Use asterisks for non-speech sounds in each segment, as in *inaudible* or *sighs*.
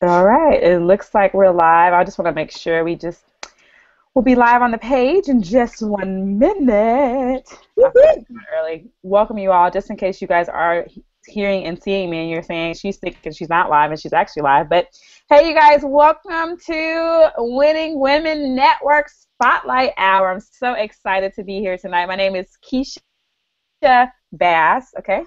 All right, it looks like we're live. I just want to make sure we just will be live on the page in just one minute. Early. Welcome you all, just in case you guys are hearing and seeing me and you're saying she's thinking she's not live and she's actually live. But hey, you guys, welcome to Winning Women Network Spotlight Hour. I'm so excited to be here tonight. My name is Keysha Bass. Okay,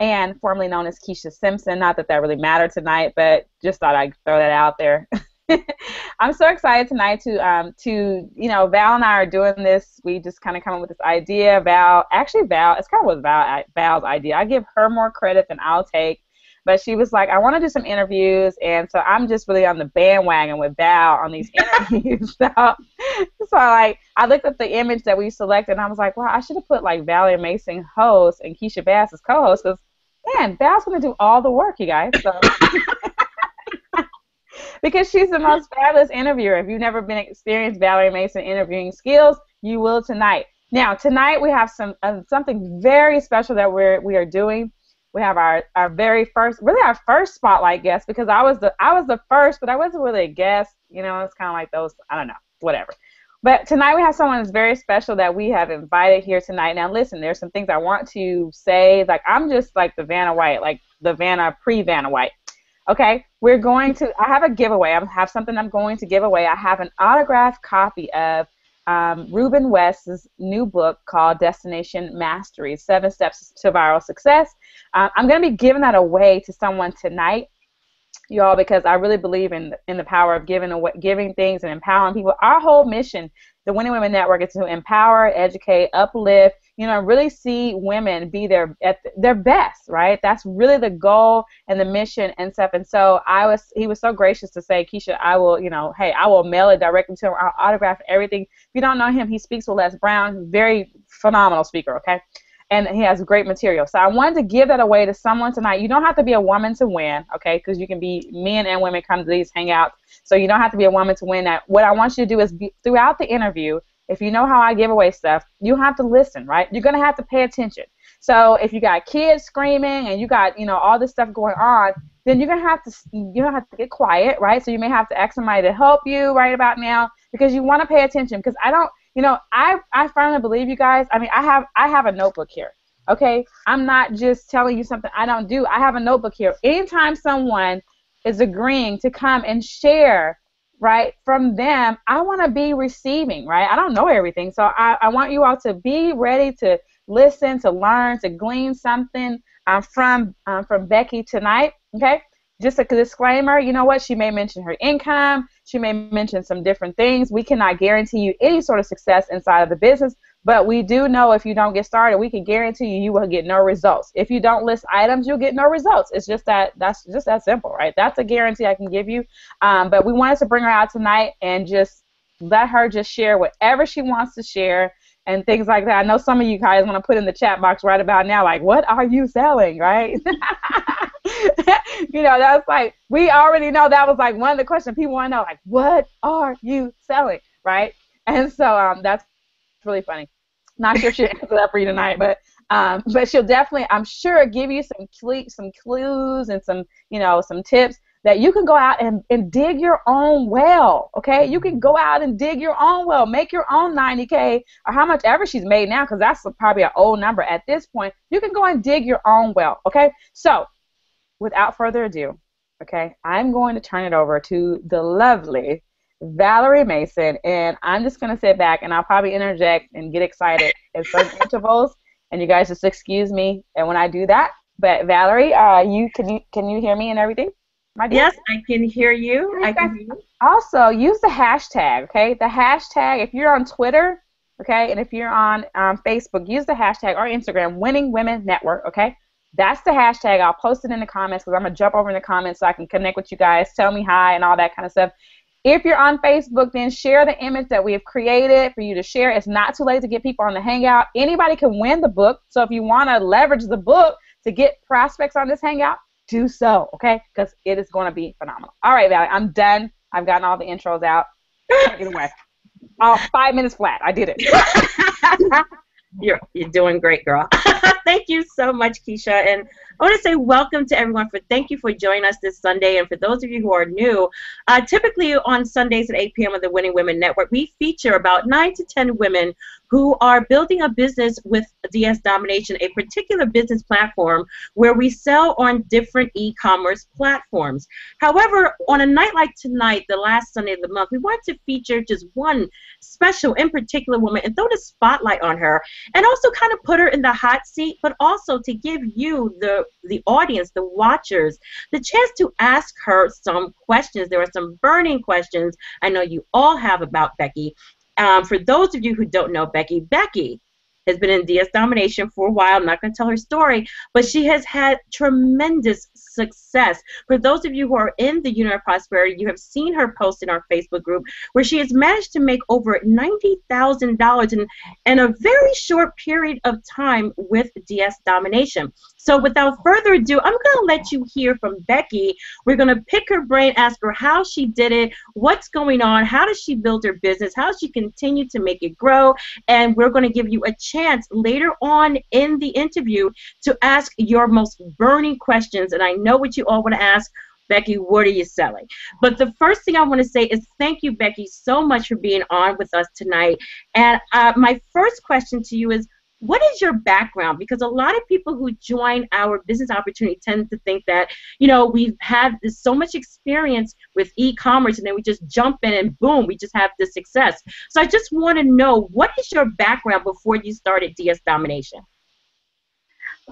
and formerly known as Keysha Simpson. Not that that really mattered tonight, but just thought I'd throw that out there. *laughs* I'm so excited tonight to um, to you know Val and I are doing this. We just kind of come up with this idea. Val, actually Val, it's kind of was Val Val's idea. I give her more credit than I'll take. But she was like, I want to do some interviews, and so I'm just really on the bandwagon with Val on these *laughs* interviews. *laughs* so, so like, I looked at the image that we selected, and I was like, well, I should have put like Valerie Mason host and Keysha Bass as co-host, because man, Val's gonna do all the work, you guys. So. *laughs* because she's the most fabulous interviewer. If you've never been experienced Valerie Mason interviewing skills, you will tonight. Now, tonight we have some uh, something very special that we're we are doing. We have our, our very first, really our first spotlight guest because I was the I was the first, but I wasn't really a guest. You know, it's kind of like those. I don't know, whatever. But tonight we have someone that's very special that we have invited here tonight. Now listen, there's some things I want to say. Like I'm just like the Vanna White, like the Vanna pre Vanna White. Okay, we're going to. I have a giveaway. I have something I'm going to give away. I have an autographed copy of um, Ruben West's new book called Destination Mastery: Seven Steps to Viral Success. Uh, I'm going to be giving that away to someone tonight y'all because I really believe in in the power of giving away, giving things and empowering people. Our whole mission, the Winning Women Network, is to empower, educate, uplift. You know, really see women be their at their best, right? That's really the goal and the mission and stuff. And so I was, he was so gracious to say, Keysha, I will, you know, hey, I will mail it directly to him. I'll autograph everything. If you don't know him, he speaks with Les Brown, very phenomenal speaker. Okay and he has great material. So I wanted to give that away to someone tonight. You don't have to be a woman to win, okay? Because you can be men and women come to these hangouts. So you don't have to be a woman to win that. What I want you to do is be, throughout the interview, if you know how I give away stuff, you have to listen, right? You're gonna have to pay attention. So if you got kids screaming and you got you know all this stuff going on, then you're gonna have to you don't have to get quiet, right? So you may have to ask somebody to help you right about now because you want to pay attention. Because I don't you know, I I firmly believe you guys. I mean, I have I have a notebook here. Okay, I'm not just telling you something I don't do. I have a notebook here. Anytime someone is agreeing to come and share, right, from them, I want to be receiving, right? I don't know everything, so I, I want you all to be ready to listen, to learn, to glean something from um, from Becky tonight. Okay, just a disclaimer, you know what? She may mention her income. She may mention some different things. We cannot guarantee you any sort of success inside of the business, but we do know if you don't get started, we can guarantee you you will get no results. If you don't list items, you'll get no results. It's just that that's just that simple, right? That's a guarantee I can give you. Um, but we wanted to bring her out tonight and just let her just share whatever she wants to share and things like that. I know some of you guys want to put in the chat box right about now, like, what are you selling, right? *laughs* you know, that's like we already know that was like one of the questions people want to know, like, what are you selling, right? And so um, that's really funny. Not sure she'll answer that for you tonight, but um, but she'll definitely, I'm sure, give you some cle- some clues and some you know some tips that you can go out and, and dig your own well. Okay, you can go out and dig your own well, make your own 90k or how much ever she's made now, because that's probably an old number at this point. You can go and dig your own well. Okay, so without further ado, okay, I'm going to turn it over to the lovely Valerie Mason, and I'm just going to sit back and I'll probably interject and get excited at certain *laughs* intervals, and you guys just excuse me. And when I do that, but Valerie, uh, you can you can you hear me and everything? Yes, I can hear you. I can hear you. Also, use the hashtag. Okay, the hashtag. If you're on Twitter, okay, and if you're on um, Facebook, use the hashtag or Instagram, Winning Women Network. Okay, that's the hashtag. I'll post it in the comments because I'm gonna jump over in the comments so I can connect with you guys, tell me hi and all that kind of stuff. If you're on Facebook, then share the image that we have created for you to share. It's not too late to get people on the Hangout. Anybody can win the book. So if you want to leverage the book to get prospects on this Hangout, do so, okay? Because it is going to be phenomenal. All right, Valerie, I'm done. I've gotten all the intros out. It away. Uh, five minutes flat. I did it. *laughs* you're you're doing great, girl. *laughs* thank you so much, Keysha. And I want to say welcome to everyone for thank you for joining us this Sunday. And for those of you who are new, uh, typically on Sundays at 8 p.m. on the Winning Women Network, we feature about nine to ten women who are building a business with DS Domination, a particular business platform where we sell on different e-commerce platforms. However, on a night like tonight, the last Sunday of the month, we want to feature just one special, in particular woman and throw the spotlight on her and also kind of put her in the hot seat, but also to give you, the, the audience, the watchers, the chance to ask her some questions. There are some burning questions I know you all have about Becky. Um, for those of you who don't know Becky, Becky has been in DS domination for a while. I'm not going to tell her story, but she has had tremendous success. For those of you who are in the Unit of Prosperity, you have seen her post in our Facebook group where she has managed to make over $90,000 in, in a very short period of time with DS domination. So without further ado, I'm going to let you hear from Becky. We're going to pick her brain, ask her how she did it, what's going on, how does she build her business, how does she continue to make it grow, and we're going to give you a chance later on in the interview to ask your most burning questions. And I know what you all want to ask. Becky, what are you selling? But the first thing I want to say is thank you, Becky, so much for being on with us tonight. And uh, my first question to you is what is your background? Because a lot of people who join our business opportunity tend to think that, you know, we've had this, so much experience with e-commerce and then we just jump in and boom, we just have the success. So I just want to know what is your background before you started DS Domination?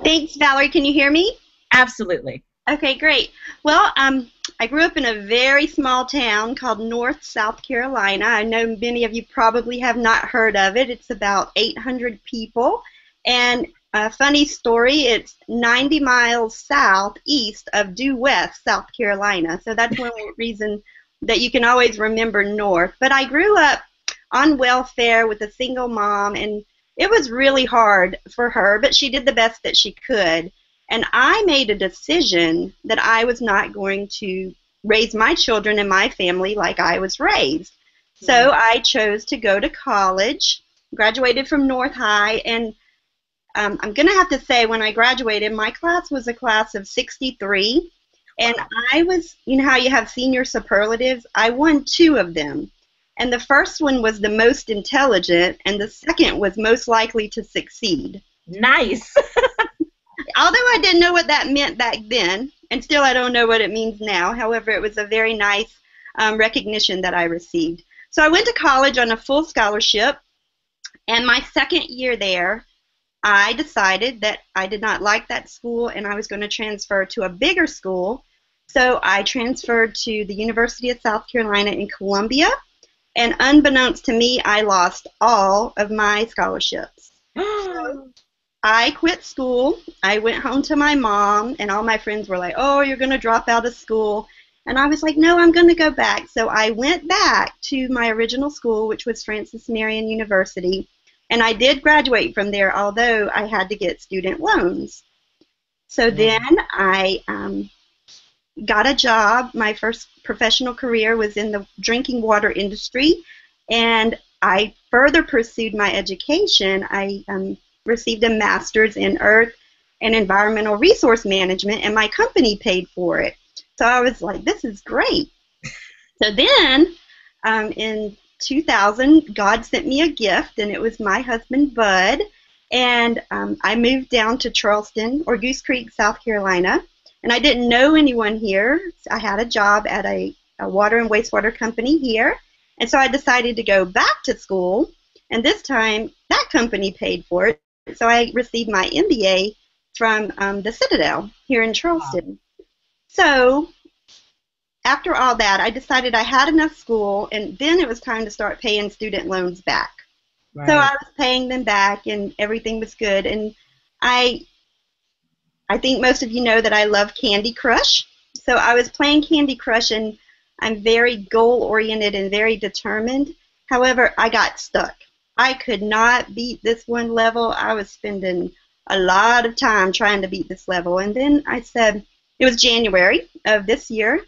Thanks, Valerie. Can you hear me? Absolutely. Okay, great. Well, um, I grew up in a very small town called North South Carolina. I know many of you probably have not heard of it. It's about 800 people. And a funny story, it's 90 miles southeast of due west, South Carolina. So that's one *laughs* reason that you can always remember North. But I grew up on welfare with a single mom, and it was really hard for her, but she did the best that she could. And I made a decision that I was not going to raise my children and my family like I was raised. So mm-hmm. I chose to go to college, graduated from North High, and um, I'm going to have to say when I graduated, my class was a class of 63. And I was, you know how you have senior superlatives? I won two of them. And the first one was the most intelligent, and the second was most likely to succeed. Nice. *laughs* although I didn't know what that meant back then, and still I don't know what it means now. However, it was a very nice um, recognition that I received. So I went to college on a full scholarship, and my second year there, I decided that I did not like that school and I was going to transfer to a bigger school. So I transferred to the University of South Carolina in Columbia, and unbeknownst to me, I lost all of my scholarships. *gasps* so I quit school. I went home to my mom, and all my friends were like, "Oh, you're going to drop out of school." And I was like, "No, I'm going to go back." So I went back to my original school, which was Francis Marion University, and I did graduate from there, although I had to get student loans. So mm-hmm. then I um, got a job. My first professional career was in the drinking water industry, and I further pursued my education. I um, received a master's in earth and environmental resource management, and my company paid for it. So I was like, this is great. *laughs* So then, um, in 2000, God sent me a gift, and it was my husband, Bud. And um, I moved down to Charleston or Goose Creek, South Carolina. And I didn't know anyone here. I had a job at a, a water and wastewater company here. And so I decided to go back to school. And this time, that company paid for it. So I received my MBA from um, the Citadel here in Charleston. Wow. So after all that, I decided I had enough school, and then it was time to start paying student loans back. Right. So I was paying them back, and everything was good. And I, I think most of you know that I love Candy Crush. So I was playing Candy Crush, and I'm very goal oriented and very determined. However, I got stuck. I could not beat this one level. I was spending a lot of time trying to beat this level. And then I said, it was January of this year,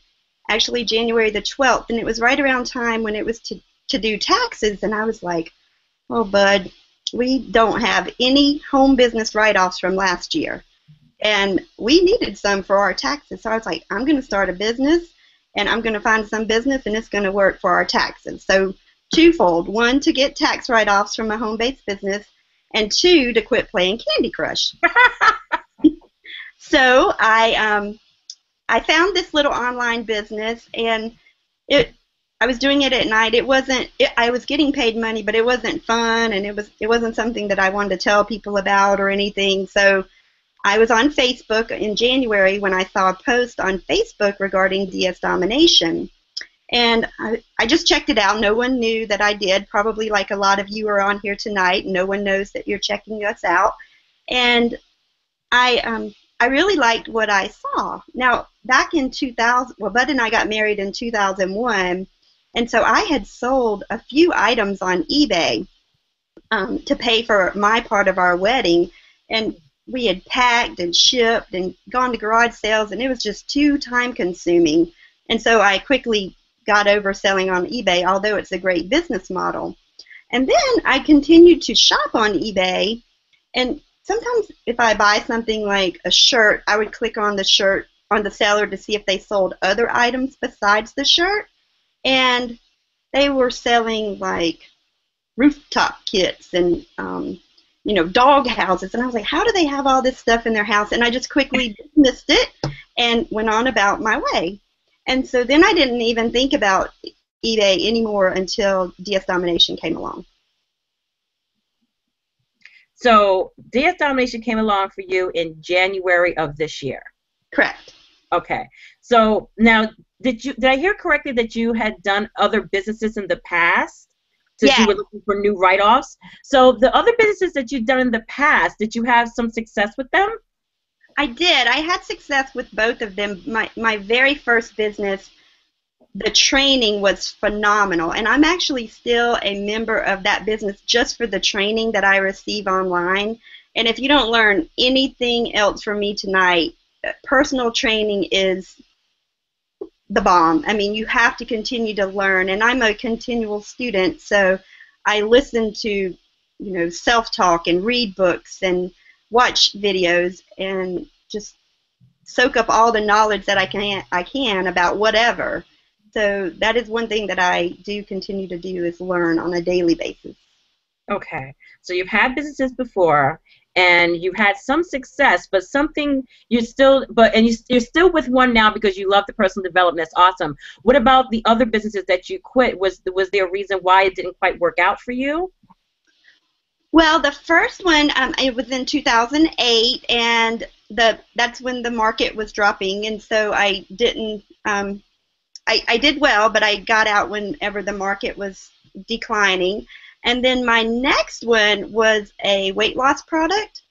actually January the 12th, and it was right around time when it was to to do taxes, and I was like, "Oh, bud, we don't have any home business write-offs from last year, and we needed some for our taxes." So I was like, "I'm going to start a business, and I'm going to find some business, and it's going to work for our taxes." So twofold: one to get tax write-offs from a home-based business, and two to quit playing Candy Crush. *laughs* so I um, I found this little online business, and it I was doing it at night. It wasn't. It, I was getting paid money, but it wasn't fun, and it was. It wasn't something that I wanted to tell people about or anything. So, I was on Facebook in January when I saw a post on Facebook regarding DS domination, and I, I just checked it out. No one knew that I did. Probably like a lot of you are on here tonight. No one knows that you're checking us out, and I um, I really liked what I saw. Now, back in 2000, well, Bud and I got married in 2001, and so I had sold a few items on eBay um, to pay for my part of our wedding, and we had packed and shipped and gone to garage sales, and it was just too time consuming. And so I quickly got over selling on eBay, although it's a great business model. And then I continued to shop on eBay, and sometimes if I buy something like a shirt, I would click on the shirt on the seller to see if they sold other items besides the shirt. And they were selling like rooftop kits and um, you know dog houses and i was like how do they have all this stuff in their house and i just quickly dismissed it and went on about my way and so then i didn't even think about ebay anymore until ds domination came along so DS Domination came along for you in January of this year. Correct. Okay. So now, did you did I hear correctly that you had done other businesses in the past? Since yeah. you were looking for new write-offs. So the other businesses that you've done in the past, did you have some success with them? I did. I had success with both of them. My my very first business the training was phenomenal. And I'm actually still a member of that business just for the training that I receive online. And if you don't learn anything else from me tonight, uh, personal training is the bomb. I mean, you have to continue to learn. And I'm a continual student, so I listen to, you know, self-talk and read books and watch videos and just soak up all the knowledge that I can I can about whatever. So that is one thing that I do continue to do is learn on a daily basis. Okay. So you've had businesses before and you've had some success, but something you're still, but and you're still with one now because you love the personal development. That's awesome. What about the other businesses that you quit? Was was there a reason why it didn't quite work out for you? Well, the first one um, it was in 2008, and the that's when the market was dropping, and so I didn't um, I, I did well, but I got out whenever the market was declining. And then my next one was a weight loss product.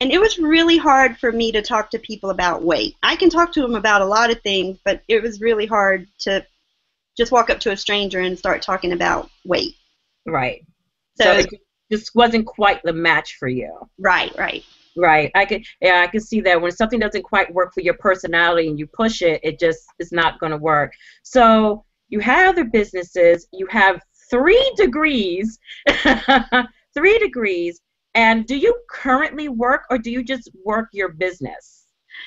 And it was really hard for me to talk to people about weight. I can talk to them about a lot of things, but it was really hard to just walk up to a stranger and start talking about weight. Right. So, so it just wasn't quite the match for you. Right, right. Right. I can yeah, I can see that when something doesn't quite work for your personality and you push it, it just is not going to work. So, you have other businesses, you have 3 degrees. *laughs* 3 degrees. And do you currently work or do you just work your business?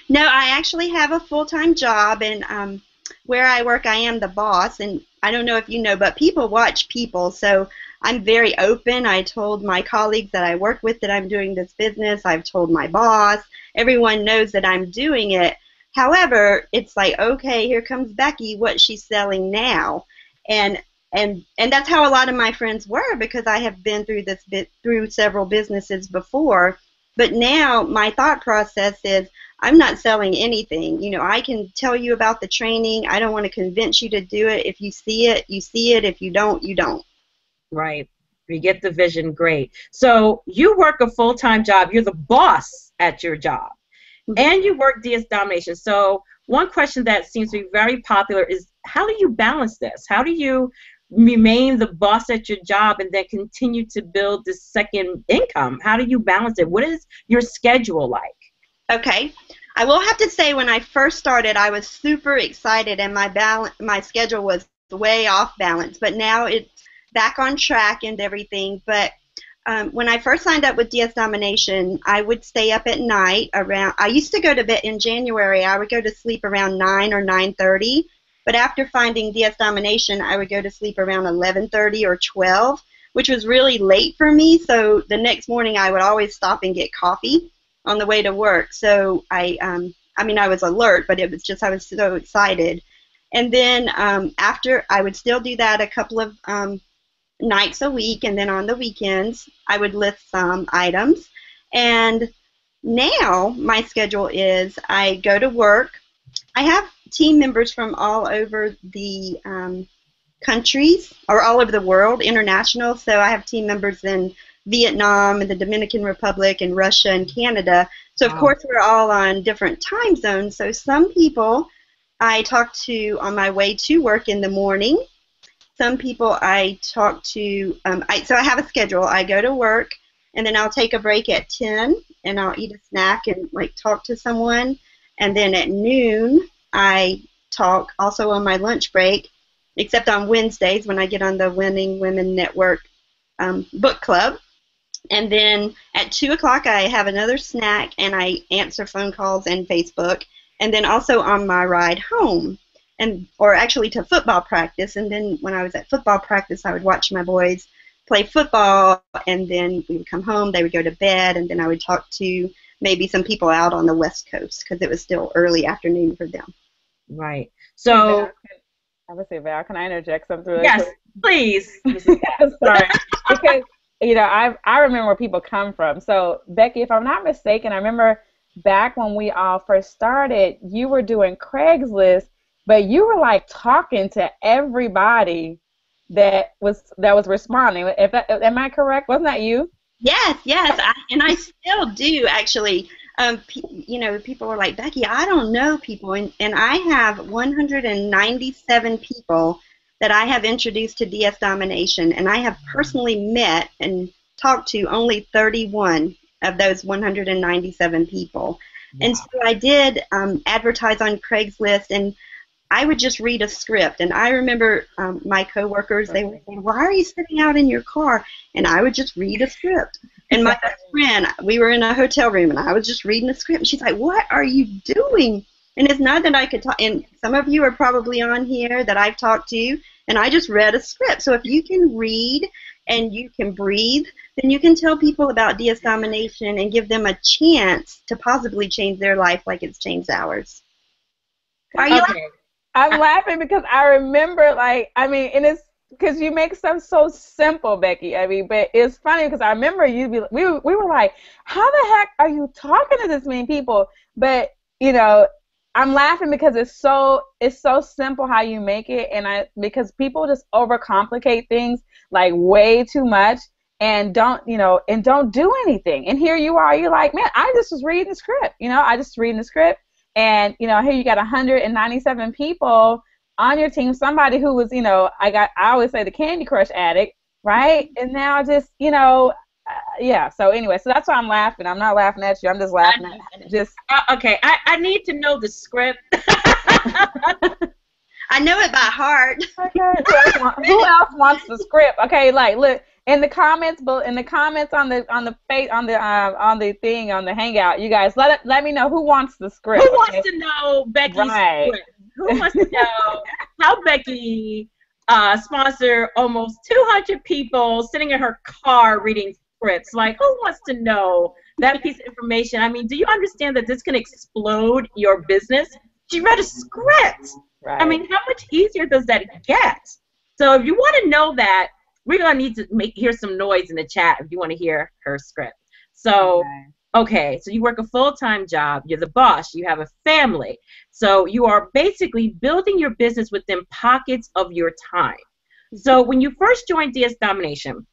No, I actually have a full-time job and um where I work I am the boss and I don't know if you know, but people watch people. So I'm very open. I told my colleagues that I work with that I'm doing this business. I've told my boss. Everyone knows that I'm doing it. However, it's like, okay, here comes Becky. what she's selling now? And and and that's how a lot of my friends were because I have been through this bit through several businesses before. But now my thought process is I'm not selling anything. You know, I can tell you about the training. I don't want to convince you to do it. If you see it, you see it. If you don't, you don't. Right. You get the vision, great. So you work a full time job. You're the boss at your job, mm-hmm. and you work DS domination. So one question that seems to be very popular is how do you balance this? How do you remain the boss at your job and then continue to build this second income? How do you balance it? What is your schedule like? Okay. I will have to say when I first started, I was super excited and my balance, my schedule was way off balance. But now it's back on track and everything. But um, when I first signed up with DS Domination, I would stay up at night around. I used to go to bed in January. I would go to sleep around nine or nine thirty. But after finding DS Domination, I would go to sleep around eleven thirty or twelve, which was really late for me. So the next morning, I would always stop and get coffee on the way to work. So I, um, I mean, I was alert, but it was just I was so excited. And then um, after, I would still do that a couple of um, nights a week, and then on the weekends, I would list some items. And now my schedule is I go to work. I have team members from all over the um, countries or all over the world, international. So I have team members in Vietnam and the Dominican Republic and Russia and Canada. So of wow. course we're all on different time zones. So some people I talk to on my way to work in the morning. Some people I talk to. Um, I, so I have a schedule. I go to work and then I'll take a break at 10 and I'll eat a snack and like talk to someone. And then at noon I talk also on my lunch break, except on Wednesdays when I get on the Winning Women Network um, book club. And then at 2 o'clock, I have another snack and I answer phone calls and Facebook. And then also on my ride home, and or actually to football practice. And then when I was at football practice, I would watch my boys play football. And then we would come home, they would go to bed, and then I would talk to maybe some people out on the West Coast because it was still early afternoon for them. Right. So. I would say, Val, can I interject something? Really yes, quick? please. *laughs* Sorry. because you know, I I remember where people come from. So Becky, if I'm not mistaken, I remember back when we all first started, you were doing Craigslist, but you were like talking to everybody that was that was responding. If that, am I correct? Wasn't that you? Yes, yes, I, and I still do actually. Um, you know, people are like Becky. I don't know people, and, and I have 197 people that I have introduced to DS Domination, and I have personally met and talked to only 31 of those 197 people. Wow. And so I did um, advertise on Craigslist, and I would just read a script. And I remember um, my coworkers, they would say, Why are you sitting out in your car? And I would just read a script. And my friend, we were in a hotel room, and I was just reading a script. And she's like, What are you doing? And it's not that I could talk, and some of you are probably on here that I've talked to, and I just read a script. So if you can read and you can breathe, then you can tell people about DS and give them a chance to possibly change their life like it's changed ours. Are you okay. I'm laughing because I remember, like, I mean, and it's because you make stuff so simple, Becky. I mean, but it's funny because I remember you be we we were like, how the heck are you talking to this many people? But you know, I'm laughing because it's so it's so simple how you make it, and I because people just overcomplicate things like way too much and don't you know and don't do anything. And here you are, you're like, man, I just was reading the script, you know, I just reading the script, and you know, here you got 197 people on your team, somebody who was, you know, I got I always say the Candy Crush addict, right? And now just you know uh, yeah. So anyway, so that's why I'm laughing. I'm not laughing at you. I'm just laughing at just. Uh, okay, I, I need to know the script. *laughs* I know it by heart. Okay. Who else, wants, who else wants the script? Okay, like look in the comments, but in the comments on the on the face on the uh, on the thing on the hangout, you guys let it, let me know who wants the script. Who wants to know Becky's right. script? Who wants to know *laughs* how Becky uh, sponsor almost 200 people sitting in her car reading scripts. Like, who wants to know that piece of information? I mean, do you understand that this can explode your business? She read a script. Right. I mean, how much easier does that get? So if you want to know that, we're gonna need to make hear some noise in the chat if you want to hear her script. So okay. okay, so you work a full-time job, you're the boss, you have a family. So you are basically building your business within pockets of your time. So mm-hmm. when you first joined DS Domination,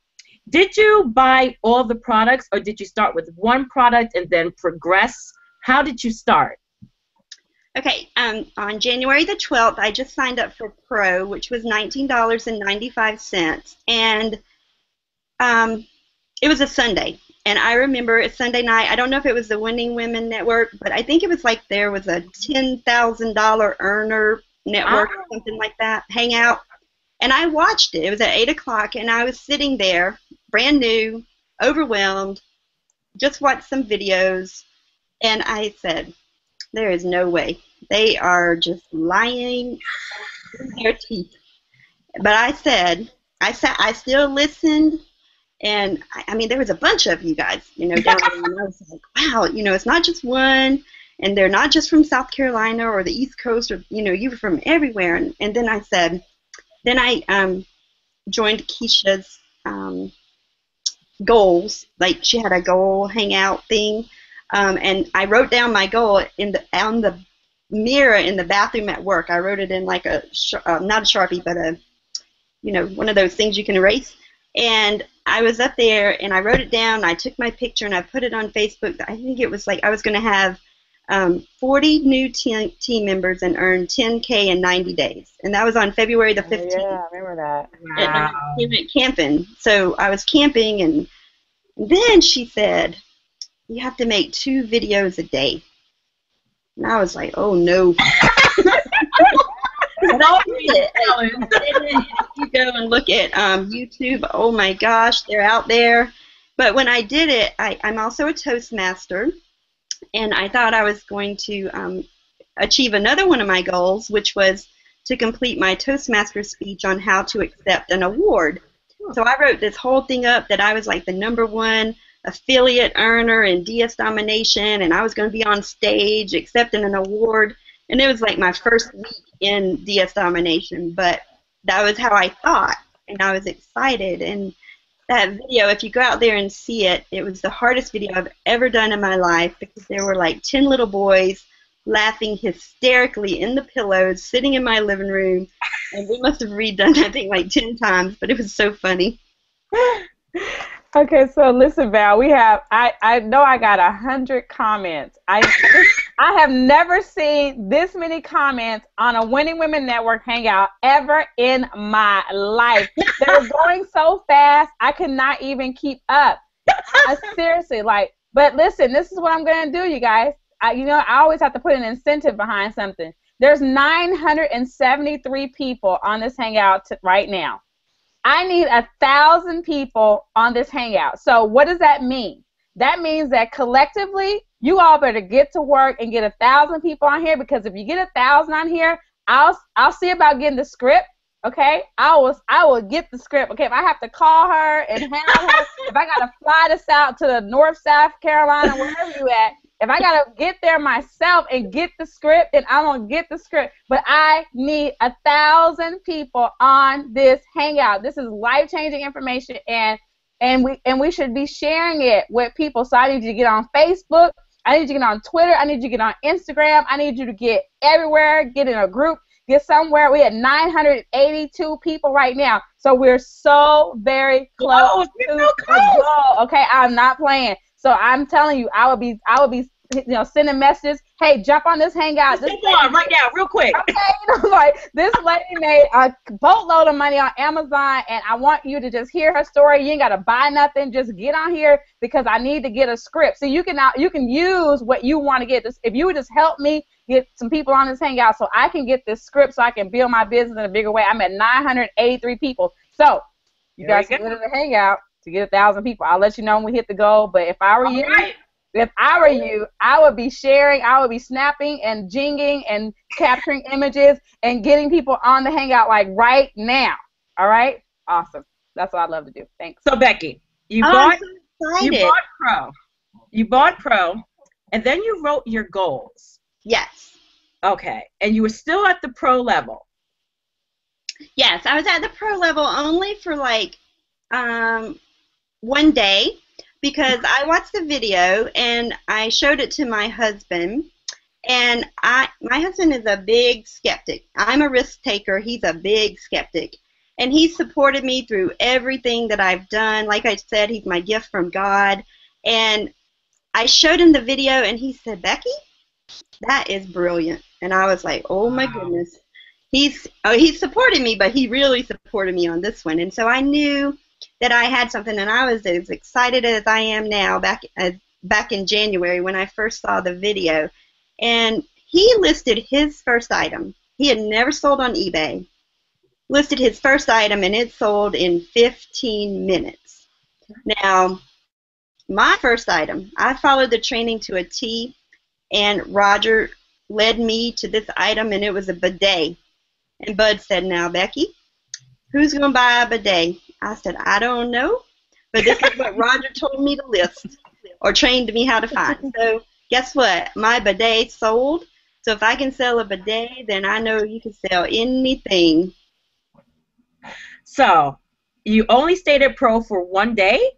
did you buy all the products or did you start with one product and then progress? How did you start? Okay, um, on January the 12th, I just signed up for Pro, which was $19.95. And um, it was a Sunday. And I remember a Sunday night, I don't know if it was the Winning Women Network, but I think it was like there was a $10,000 earner network or ah. something like that, Hangout. And I watched it. It was at 8 o'clock, and I was sitting there, brand new, overwhelmed, just watched some videos, and I said, there is no way. They are just lying in their teeth. But I said, I sat, I still listened, and I, I mean, there was a bunch of you guys, you know, down there, and I was like, wow, you know, it's not just one, and they're not just from South Carolina or the East Coast, or you know, you were from everywhere. And, and then I said, then I um, joined Keysha's um, goals. Like she had a goal hangout thing, um, and I wrote down my goal in the on the mirror in the bathroom at work. I wrote it in like a uh, not a sharpie, but a you know one of those things you can erase. And I was up there and I wrote it down. I took my picture and I put it on Facebook. I think it was like I was going to have um, 40 new team, team members and earn 10K in 90 days. And that was on February the 15th. Oh, yeah, I remember that. Wow. And I went camping. So I was camping, and then she said, You have to make two videos a day. And I was like, Oh no. *laughs* you go and look at um, YouTube, oh my gosh, they're out there. But when I did it, I, I'm also a Toastmaster and I thought I was going to um, achieve another one of my goals, which was to complete my Toastmaster speech on how to accept an award. So I wrote this whole thing up that I was like the number one affiliate earner in DS Domination, and I was going to be on stage accepting an award. And it was like my first week in DS Domination, but that was how I thought, and I was excited. And that video, if you go out there and see it, it was the hardest video I've ever done in my life because there were like 10 little boys laughing hysterically in the pillows, sitting in my living room. And we must have redone that thing like 10 times, but it was so funny. *laughs* Okay, so listen, Val, we have I, I know I got a hundred comments. I I have never seen this many comments on a Winning Women Network hangout ever in my life. They're going so fast, I cannot even keep up. I, seriously, like, but listen, this is what I'm gonna do, you guys. I, you know, I always have to put an incentive behind something. There's 973 people on this hangout t- right now. I need a thousand people on this hangout. So what does that mean? That means that collectively, you all better get to work and get a thousand people on here because if you get a thousand on here, I'll I'll see about getting the script. Okay, I will I will get the script. Okay, if I have to call her and have her, if I gotta fly this out to the North South Carolina, wherever you at, if I gotta get there myself and get the script, then I'm gonna get the script. But I need a thousand people on this hangout. This is life changing information, and and we and we should be sharing it with people. So I need you to get on Facebook. I need you to get on Twitter. I need you to get on Instagram. I need you to get everywhere. Get in a group. Get somewhere. We had 982 people right now, so we're so very close to so the goal. Okay, I'm not playing. So I'm telling you, I will be, I will be, you know, sending messages. Hey, jump on this hangout. This on right now, real quick. Okay, *laughs* you know, like this lady made a boatload of money on Amazon, and I want you to just hear her story. You ain't gotta buy nothing. Just get on here because I need to get a script. So you can now you can use what you want to get. This if you would just help me get some people on this hangout, so I can get this script, so I can build my business in a bigger way. I'm at 983 people. So you There guys you can get in the hangout to get a thousand people. I'll let you know when we hit the goal. But if I were you, All right. if I were you, I would be sharing, I would be snapping and jinging and capturing images and getting people on the hangout like right now. All right? Awesome. That's what I love to do. Thanks. So Becky, you Oh, bought so you bought pro, you bought pro, and then you wrote your goals. Yes. Okay, and you were still at the pro level. Yes, I was at the pro level only for like um, one day because I watched the video and I showed it to my husband. And I, my husband is a big skeptic. I'm a risk taker. He's a big skeptic. And he supported me through everything that I've done. Like I said, he's my gift from God. And I showed him the video and he said, Becky, that is brilliant. And I was like, oh my Wow. goodness he's oh, he supported me, but he really supported me on this one, and so I knew that I had something, and I was as excited as I am now back as back in January when I first saw the video, and he listed his first item. He had never sold on eBay, listed his first item and it sold in 15 minutes. Now, my first item, I followed the training to a T, and Roger led me to this item, and it was a bidet. And Bud said, Now, Becky, who's going to buy a bidet? I said, I don't know, but this is what Roger told me to list or trained me how to find. So, guess what? My bidet sold. So, if I can sell a bidet, then I know you can sell anything. So, you only stayed at Pro for one day?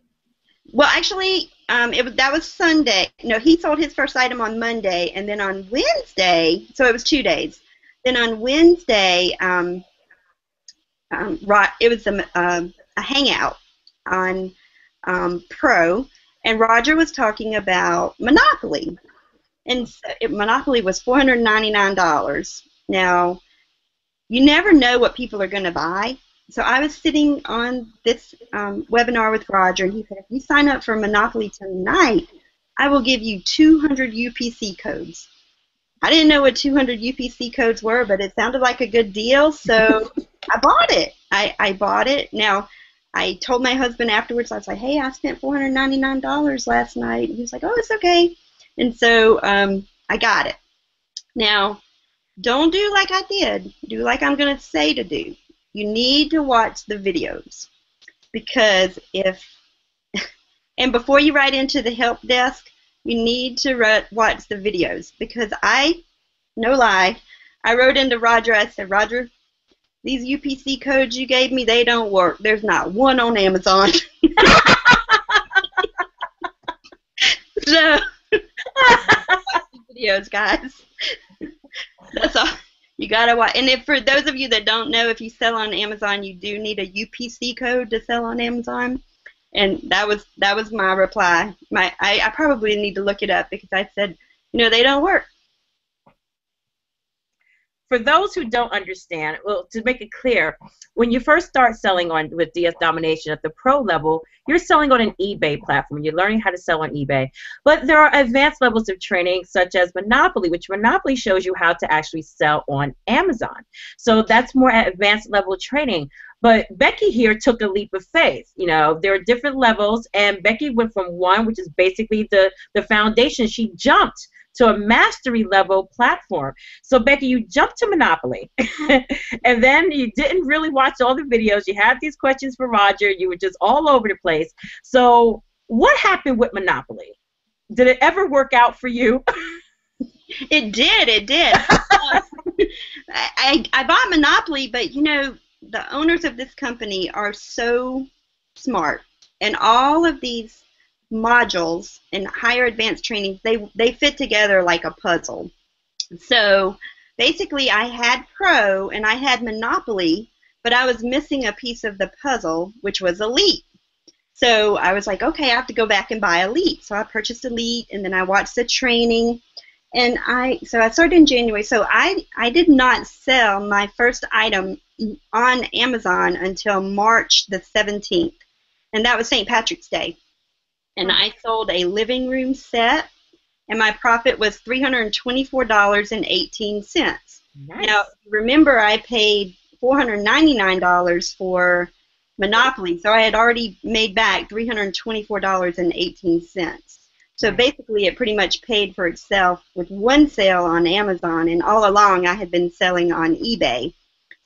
Well, actually, um, it was that was Sunday. No, he sold his first item on Monday, and then on Wednesday, so it was two days. Then on Wednesday, um, um, it was a, a, hangout on um, Pro, and Roger was talking about Monopoly, and it, Monopoly was four hundred ninety nine dollars. Now, you never know what people are going to buy so I was sitting on this um, webinar with Roger, and he said, if you sign up for Monopoly tonight, I will give you 200 UPC codes. I didn't know what 200 UPC codes were, but it sounded like a good deal, so *laughs* I bought it. I, I bought it. Now, I told my husband afterwards, I was like, hey, I spent $499 last night. And he was like, oh, it's okay. And so um, I got it. Now, don't do like I did. Do like I'm going to say to do you need to watch the videos because if *laughs* and before you write into the help desk you need to watch the videos because I no lie I wrote into Roger I said Roger these UPC codes you gave me they don't work there's not one on Amazon *laughs* so *laughs* videos guys that's all you gotta watch. And if for those of you that don't know, if you sell on Amazon, you do need a UPC code to sell on Amazon. And that was that was my reply. My I, I probably need to look it up because I said, you know, they don't work for those who don't understand, well, to make it clear, when you first start selling on with DS Domination at the pro level, you're selling on an eBay platform. You're learning how to sell on eBay. But there are advanced levels of training, such as Monopoly, which Monopoly shows you how to actually sell on Amazon. So that's more advanced level training. But Becky here took a leap of faith. You know, there are different levels, and Becky went from one, which is basically the the foundation. She jumped to a mastery level platform. So Becky, you jumped to Monopoly, *laughs* and then you didn't really watch all the videos. You had these questions for Roger. You were just all over the place. So what happened with Monopoly? Did it ever work out for you? *laughs* it did. It did. uh, *laughs* I I bought Monopoly, but you know the owners of this company are so smart, and all of these modules in higher advanced training, they, they fit together like a puzzle. So basically, I had Pro and I had Monopoly, but I was missing a piece of the puzzle, which was Elite. So I was like, okay, I have to go back and buy Elite. So I purchased Elite, and then I watched the training, and I so I started in January. So I I did not sell my first item on Amazon until March the 17th, and that was St. Patrick's Day and mm-hmm. I sold a living room set, and my profit was $324.18. Nice. Now, remember, I paid $499 for Monopoly, so I had already made back $324.18. So basically, it pretty much paid for itself with one sale on Amazon, and all along I had been selling on eBay.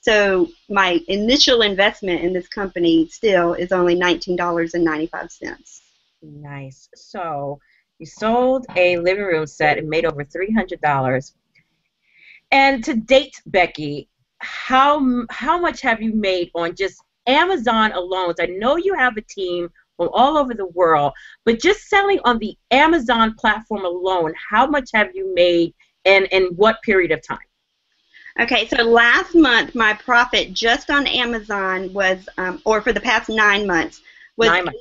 So my initial investment in this company still is only $19.95. Nice. So you sold a living room set and made over three hundred dollars. And to date, Becky, how how much have you made on just Amazon alone? I know you have a team from all over the world, but just selling on the Amazon platform alone, how much have you made, and in what period of time? Okay, so last month my profit just on Amazon was, um, or for the past nine months, was nine months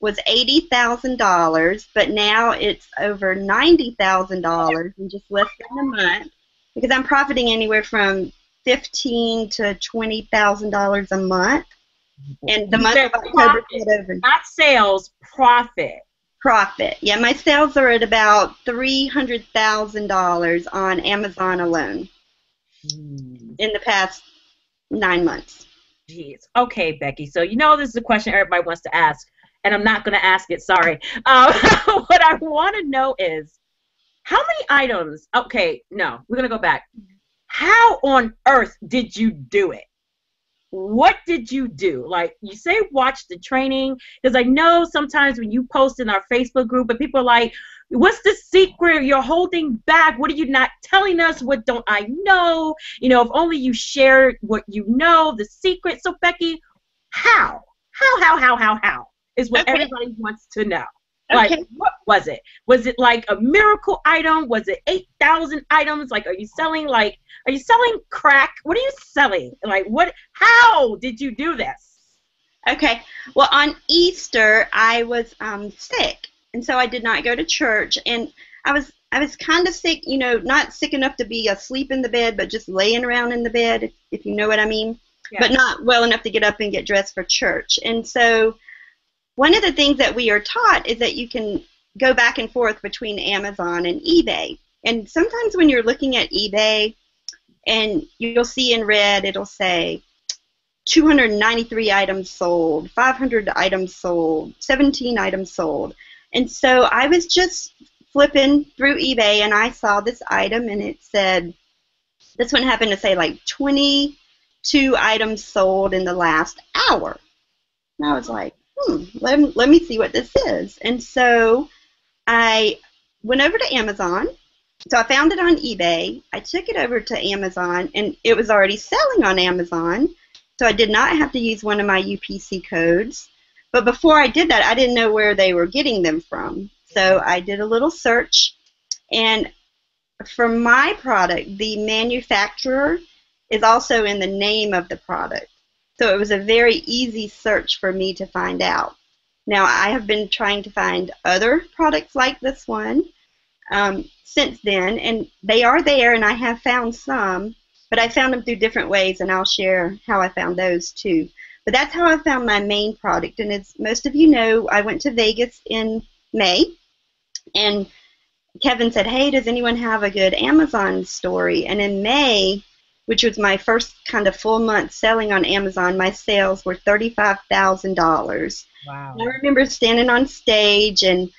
was eighty thousand dollars, but now it's over ninety thousand dollars in just less than a month because I'm profiting anywhere from fifteen to twenty thousand dollars a month. And the month of October over. Not sales, profit. Profit. Yeah, my sales are at about three hundred thousand dollars on Amazon alone hmm. in the past nine months. Jeez. Okay, Becky. So you know this is a question everybody wants to ask, and I'm not going to ask it. Sorry. Uh, *laughs* what I want to know is how many items? Okay, no, we're going to go back. How on earth did you do it? What did you do? Like you say, watch the training because I know sometimes when you post in our Facebook group, and people are like, What's the secret you're holding back? What are you not telling us? What don't I know? You know, if only you shared what you know, the secret. So, Becky, how? How, how, how, how, how is what okay. everybody wants to know. Like, okay. what was it? Was it like a miracle item? Was it 8,000 items? Like, are you selling, like, are you selling crack? What are you selling? Like, what, how did you do this? Okay. Well, on Easter, I was um, sick and so I did not go to church. And I was I was kind of sick, you know, not sick enough to be asleep in the bed, but just laying around in the bed, if, if you know what I mean. Yeah. But not well enough to get up and get dressed for church. And so one of the things that we are taught is that you can go back and forth between Amazon and eBay. And sometimes when you're looking at eBay and you'll see in red, it'll say 293 items sold, 500 items sold, 17 items sold. And so I was just flipping through eBay and I saw this item and it said, this one happened to say like 22 items sold in the last hour. And I was like, hmm, let, let me see what this is. And so I went over to Amazon. So I found it on eBay. I took it over to Amazon and it was already selling on Amazon. So I did not have to use one of my UPC codes. But before I did that, I didn't know where they were getting them from. So I did a little search, and for my product, the manufacturer is also in the name of the product. So it was a very easy search for me to find out. Now, I have been trying to find other products like this one um, since then, and they are there, and I have found some, but I found them through different ways, and I'll share how I found those too. But that's how I found my main product. And as most of you know, I went to Vegas in May, and Kevin said, Hey, does anyone have a good Amazon story? And in May, which was my first kind of full month selling on Amazon, my sales were $35,000. Wow. I remember standing on stage and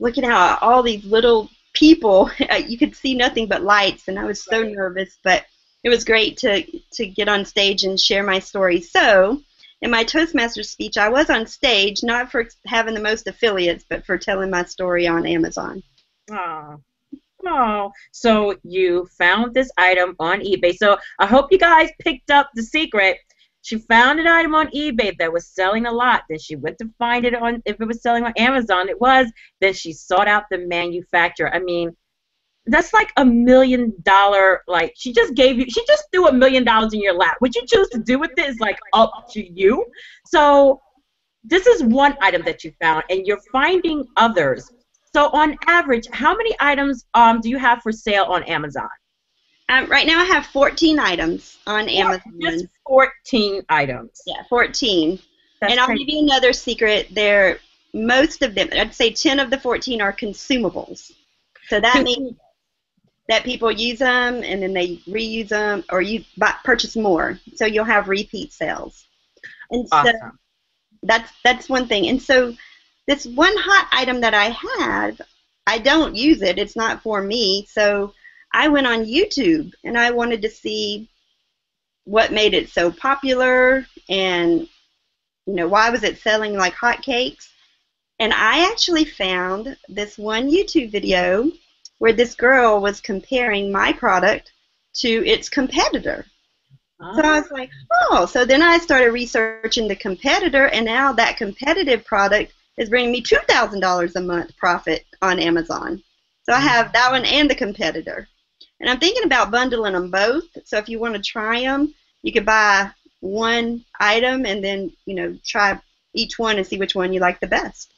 looking at all these little people. *laughs* you could see nothing but lights, and I was so right. nervous, but it was great to, to get on stage and share my story. So, in my Toastmasters speech, I was on stage, not for having the most affiliates, but for telling my story on Amazon. Oh. Oh, so you found this item on eBay. So I hope you guys picked up the secret. She found an item on eBay that was selling a lot. Then she went to find it on if it was selling on Amazon. It was. Then she sought out the manufacturer. I mean, that's like a million dollar like she just gave you she just threw a million dollars in your lap what you choose to do with it is like up to you so this is one item that you found and you're finding others so on average how many items um, do you have for sale on amazon um, right now i have 14 items on amazon just 14 items yeah 14 that's and i'll crazy. give you another secret there most of them i'd say 10 of the 14 are consumables so that means that people use them and then they reuse them or you buy, purchase more. So you'll have repeat sales. And awesome. so that's that's one thing. And so this one hot item that I have, I don't use it. It's not for me. So I went on YouTube and I wanted to see what made it so popular and you know why was it selling like hotcakes. And I actually found this one YouTube video where this girl was comparing my product to its competitor. So I was ah. like, oh. So then I started researching the competitor, and now that competitive product is bringing me $2,000 a month profit on Amazon. So I have that one and the competitor. And I'm thinking about bundling them both. So if you want to try them, you could buy one item and then, you know, try each one and see which one you like the best.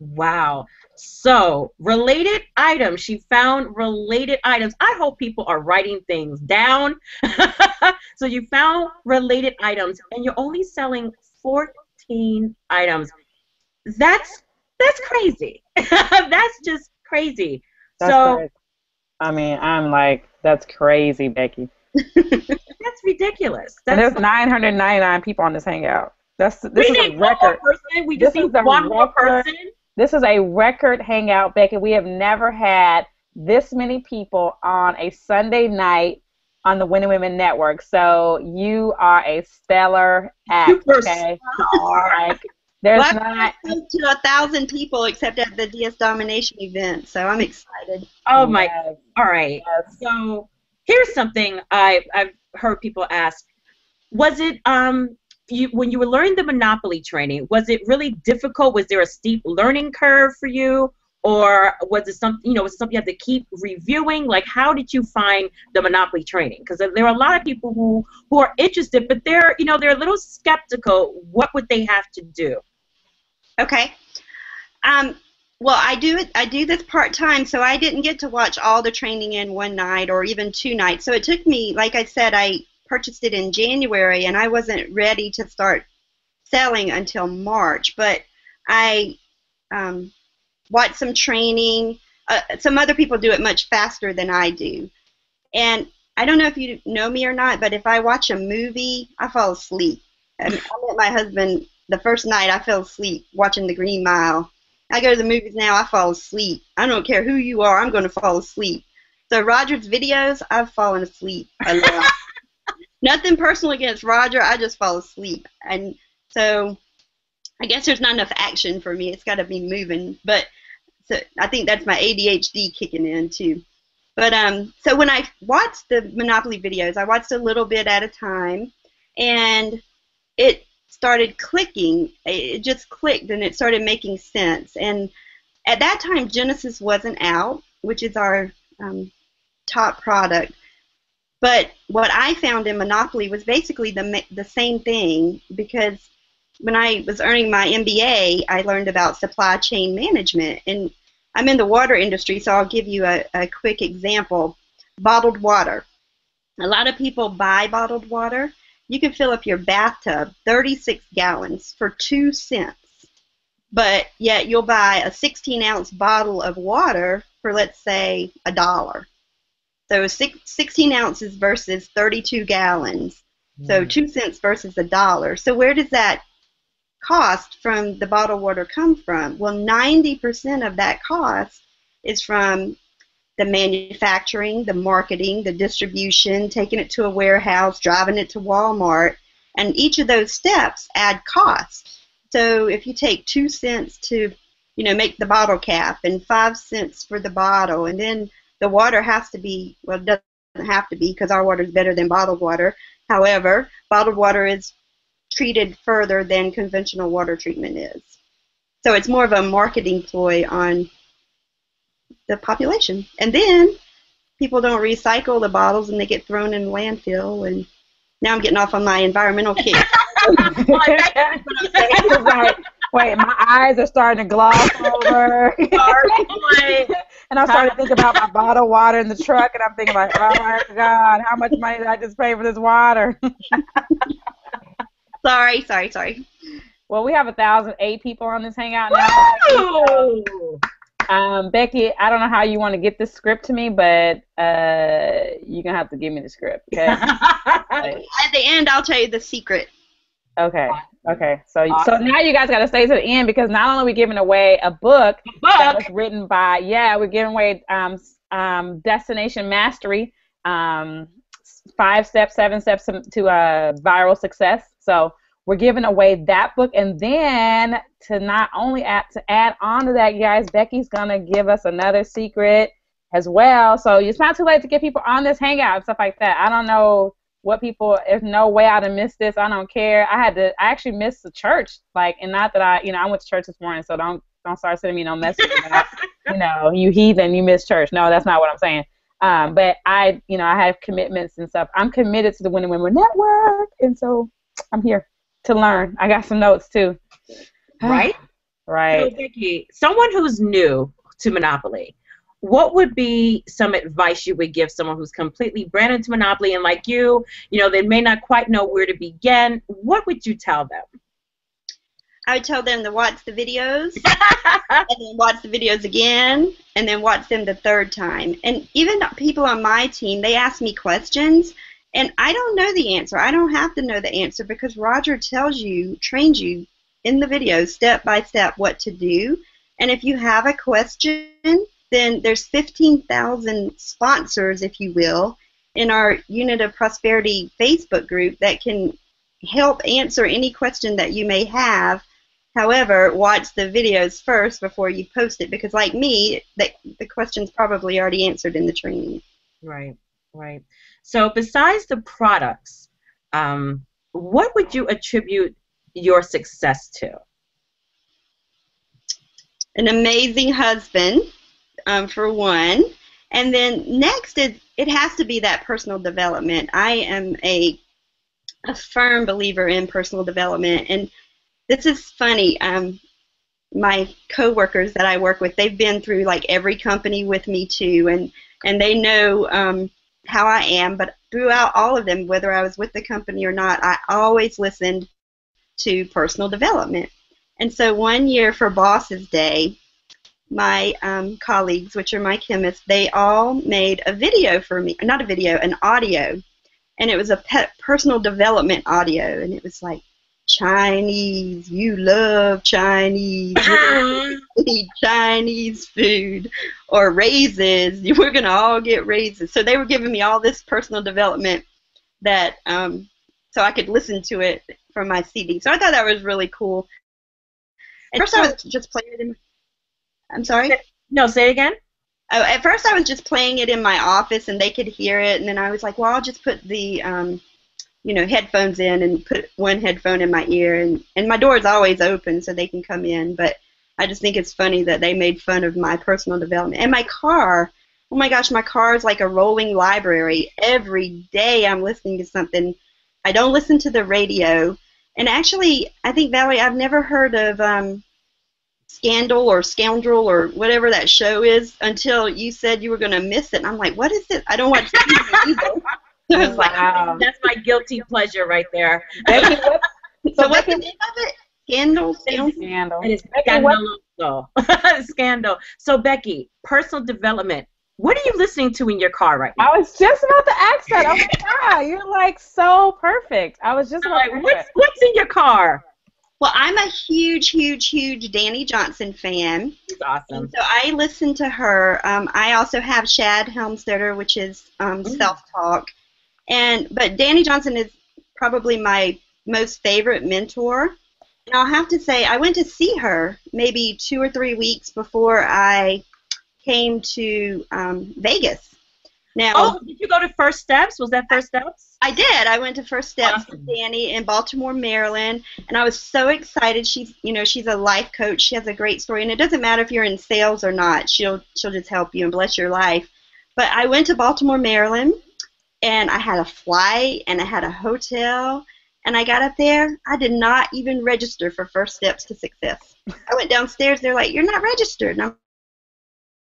Wow. So, related items. She found related items. I hope people are writing things down. *laughs* so, you found related items and you're only selling 14 items. That's that's crazy. *laughs* that's just crazy. That's so, crazy. I mean, I'm like, that's crazy, Becky. that's *laughs* That's ridiculous. and there's 999 people on this hangout. That's this we is a record. person. We just This need one more person. This is a record hangout, Becky. We have never had this many people on a Sunday night on the Winning Women Network. So you are a stellar act. Okay, star. like there's Well, not. To a thousand people except at the DS Domination event, so I'm excited. Oh my. Yes, All right. yes. So here's something I I've heard people ask. Was it um you when you were learning the Monopoly training? Was it really difficult? Was there a steep learning curve for you? Or was it something, you know, was something you had to keep reviewing? Like, how did you find the Monopoly training? Because there are a lot of people who, who are interested, but they're, you know, they're a little skeptical. What would they have to do? Okay. Um, well, I do it. I do this part time, so I didn't get to watch all the training in one night or even two nights. So it took me, like I said, I purchased it in January, and I wasn't ready to start selling until March. But I um, watched some training. Uh, some other people do it much faster than I do, and I don't know if you know me or not, but if I watch a movie, I fall asleep. And I met my husband the first night. I fell asleep watching The Green Mile. I go to the movies now. I fall asleep. I don't care who you are. I'm going to fall asleep. So Roger's videos, I've fallen asleep a lot. *laughs* Nothing personal against Roger. I just fall asleep, and so I guess there's not enough action for me. It's got to be moving. But so I think that's my ADHD kicking in too. But um, so when I watched the Monopoly videos, I watched a little bit at a time, and it started clicking. It just clicked, and it started making sense. And at that time, Genesis wasn't out, which is our um, top product. But what I found in Monopoly was basically the the same thing because when I was earning my MBA, I learned about supply chain management, and I'm in the water industry, so I'll give you a, a quick example. Bottled water. A lot of people buy bottled water. You can fill up your bathtub 36 gallons for two cents, but yet you'll buy a 16 ounce bottle of water for, let's say, a dollar. So six, 16 ounces versus 32 gallons. So hmm. two cents versus a dollar. So where does that cost from the bottled water come from? Well, 90% of that cost is from the manufacturing, the marketing, the distribution, taking it to a warehouse, driving it to Walmart, and each of those steps add cost. So if you take two cents to, you know, make the bottle cap and five cents for the bottle, and then the water has to be, well, it doesn't have to be because our water is better than bottled water. However, bottled water is treated further than conventional water treatment is. So it's more of a marketing ploy on the population. And then people don't recycle the bottles and they get thrown in the landfill. And now I'm getting off on my environmental kick. *laughs* right. Wait, my eyes are starting to gloss over. *laughs* and I'm starting to think about my bottled water in the truck, and I'm thinking like, oh my God, how much money did I just pay for this water? *laughs* sorry, sorry, sorry. well, we have a thousand eight people on this hangout now. Woo! Um, Becky, I don't know how you want to get this script to me, but uh, you're gonna have to give me the script, okay? *laughs* Like, At the end, I'll tell you the secret. okay, okay. So, so now you guys got to stay to the end because not only are we giving away a book that Book. was written by, yeah, we're giving away um, um, Destination Mastery, um, five steps, seven steps to, to uh, viral success. So we're giving away that book, and then to not only add to add on to that, guys, Becky's gonna give us another secret as well. So it's not too late to get people on this hangout and stuff like that. I don't know what people. There's no way I'd have missed this. I don't care. I had to. I actually missed the church, like, and not that I, you know, I went to church this morning, so don't don't start sending me no messages about, *laughs* you know, you heathen, you miss church. No, that's not what I'm saying. Um, but I, you know, I have commitments and stuff. I'm committed to the Winning Women Network, and so I'm here to learn. I got some notes too. *sighs* right? Right. So, Vicky, someone who's new to Monopoly, what would be some advice you would give someone who's completely brand new to Monopoly and like you, you know, they may not quite know where to begin? What would you tell them? I would tell them to watch the videos *laughs* and then watch the videos again and then watch them the third time. And even people on my team, they ask me questions And I don't know the answer. I don't have to know the answer because Roger tells you, trains you in the video step by step what to do. And if you have a question, then there's 15,000 sponsors, if you will, in our Unit of Prosperity Facebook group that can help answer any question that you may have. However, watch the videos first before you post it because, like me, the, the question's probably already answered in the training. Right, right. So, besides the products, um, what would you attribute your success to? An amazing husband, um, for one. And then next, it, it has to be that personal development. I am a, a firm believer in personal development. And this is funny. Um, my coworkers that I work with, they've been through like every company with me too, and and they know um, how I am. But throughout all of them, whether I was with the company or not, I always listened to personal development. And so one year for Bosses Day, my um, colleagues, which are my chemists, they all made a video for me, not a video, an audio. And it was a pet personal development audio. And it was like, Chinese, you love Chinese, you eat Chinese food, or raises, *laughs* we're going to all get raises. So they were giving me all this personal development that, um, so I could listen to it from my CD. So I thought that was really cool. At first, I was just playing it in. I'm sorry. No, say it again. Oh, at first, I was just playing it in my office, and they could hear it. And then I was like, "Well, I'll just put the, um, you know, headphones in and put one headphone in my ear, and and my door is always open so they can come in." But I just think it's funny that they made fun of my personal development and my car. Oh my gosh, my car is like a rolling library. Every day I'm listening to something. I don't listen to the radio. And actually, I think Valerie, I've never heard of um, Scandal or Scoundrel or whatever that show is until you said you were going to miss it. And I'm like, what is it? I don't watch *laughs* TV either. I was wow. like, that's my guilty pleasure right there. *laughs* so, so what's the name of it? Scandal. Scandal. It is scandal. *laughs* Scandal. So Becky, personal development. What are you listening to in your car right now? I was just about to ask that. Oh my god, you're like so perfect. I was just about to what's, what's in your car? Well, I'm a huge, huge, huge Dani Johnson fan. She's awesome. And so I listen to her. Um, I also have Shad Helmstetter, which is um, mm. self-talk, and but Dani Johnson is probably my most favorite mentor. And I'll have to say, I went to see her maybe two or three weeks before I came to um, Vegas. Now, oh, did you go to First Steps? Was that First Steps? I did. I went to First Steps awesome. with Danny in Baltimore, Maryland, and I was so excited. She's, you know, she's a life coach. She has a great story, and it doesn't matter if you're in sales or not. She'll, she'll just help you and bless your life. But I went to Baltimore, Maryland, and I had a flight and I had a hotel, and I got up there. I did not even register for First Steps to Success. I went downstairs. They're like, "You're not registered," and I'm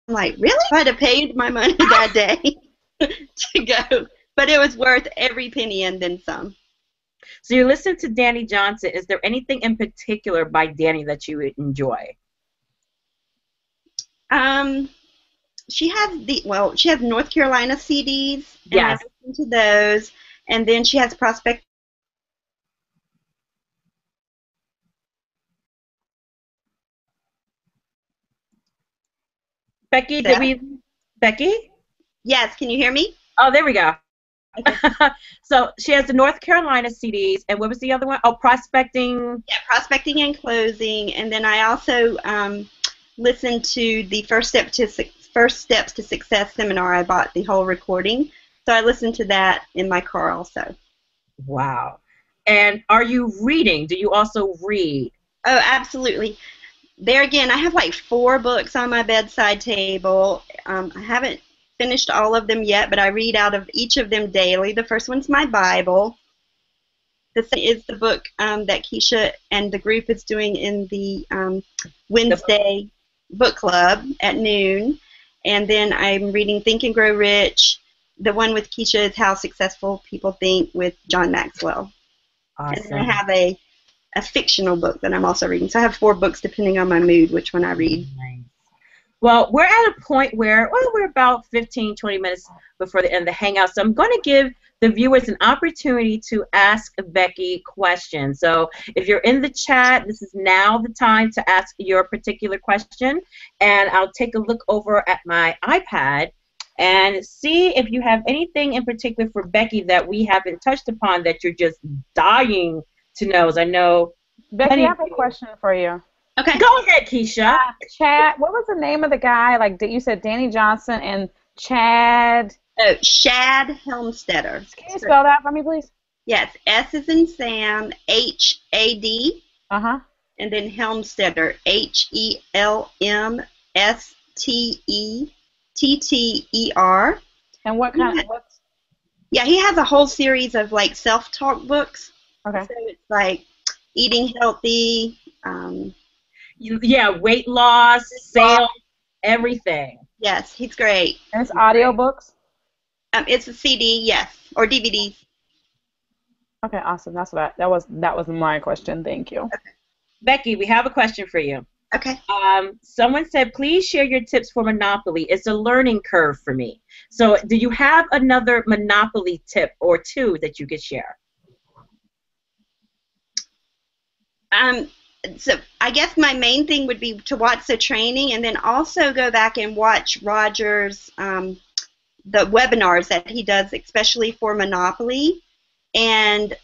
like, really? I'd have paid my money *laughs* that day *laughs* to go, but it was worth every penny and then some. So you listen to Dani Johnson. Is there anything in particular by Danny that you would enjoy? Um, she has the well, she has North Carolina CDs. And yes. I to those, and then she has Prospect Becky, did we? Becky? Yes. Can you hear me? Oh, there we go. Okay. *laughs* so she has the North Carolina CDs, and what was the other one? Oh, prospecting. Yeah, prospecting and closing, and then I also um, listened to the first step to first steps to success seminar. I bought the whole recording, so I listened to that in my car also. Wow. And are you reading? Do you also read? Oh, absolutely there again, I have like four books on my bedside table. Um, I haven't finished all of them yet, but I read out of each of them daily. The first one's my Bible. This is the book um, that Keysha and the group is doing in the um, Wednesday book club at noon. And then I'm reading Think and Grow Rich. The one with Keysha is How Successful People Think with John Maxwell. Awesome. And I have a a fictional book that I'm also reading. So I have four books depending on my mood, which one I read. Nice. Well, we're at a point where, well, we're about 15, 20 minutes before the end of the hangout, so I'm going to give the viewers an opportunity to ask Becky questions. So if you're in the chat, this is now the time to ask your particular question, and I'll take a look over at my iPad and see if you have anything in particular for Becky that we haven't touched upon that you're just dying to know. As I know, Becky, I have a question for you. Okay. Go ahead, Keysha. Uh, Chad, what was the name of the guy? Like you said, Dani Johnson and Chad. Oh, Shad Helmstetter. Can you spell that for me, please? Yes, S is in Sam, H A D. Uh huh. And then Helmstetter, H E L M S T E T T E R. And what kind of books? Yeah, he has a whole series of like self-talk books. Okay. So it's like eating healthy. Um, yeah, weight loss, sales, everything. Yes, he's great. And it's audiobooks? Um, it's a CD, yes, or DVD. Okay, awesome. That's what I, that was. That was my question. Thank you. Okay. Becky, we have a question for you. Okay. Um, someone said, please share your tips for Monopoly. It's a learning curve for me. So, do you have another Monopoly tip or two that you could share? Um, so I guess my main thing would be to watch the training and then also go back and watch Roger's um, the webinars that he does, especially for Monopoly. And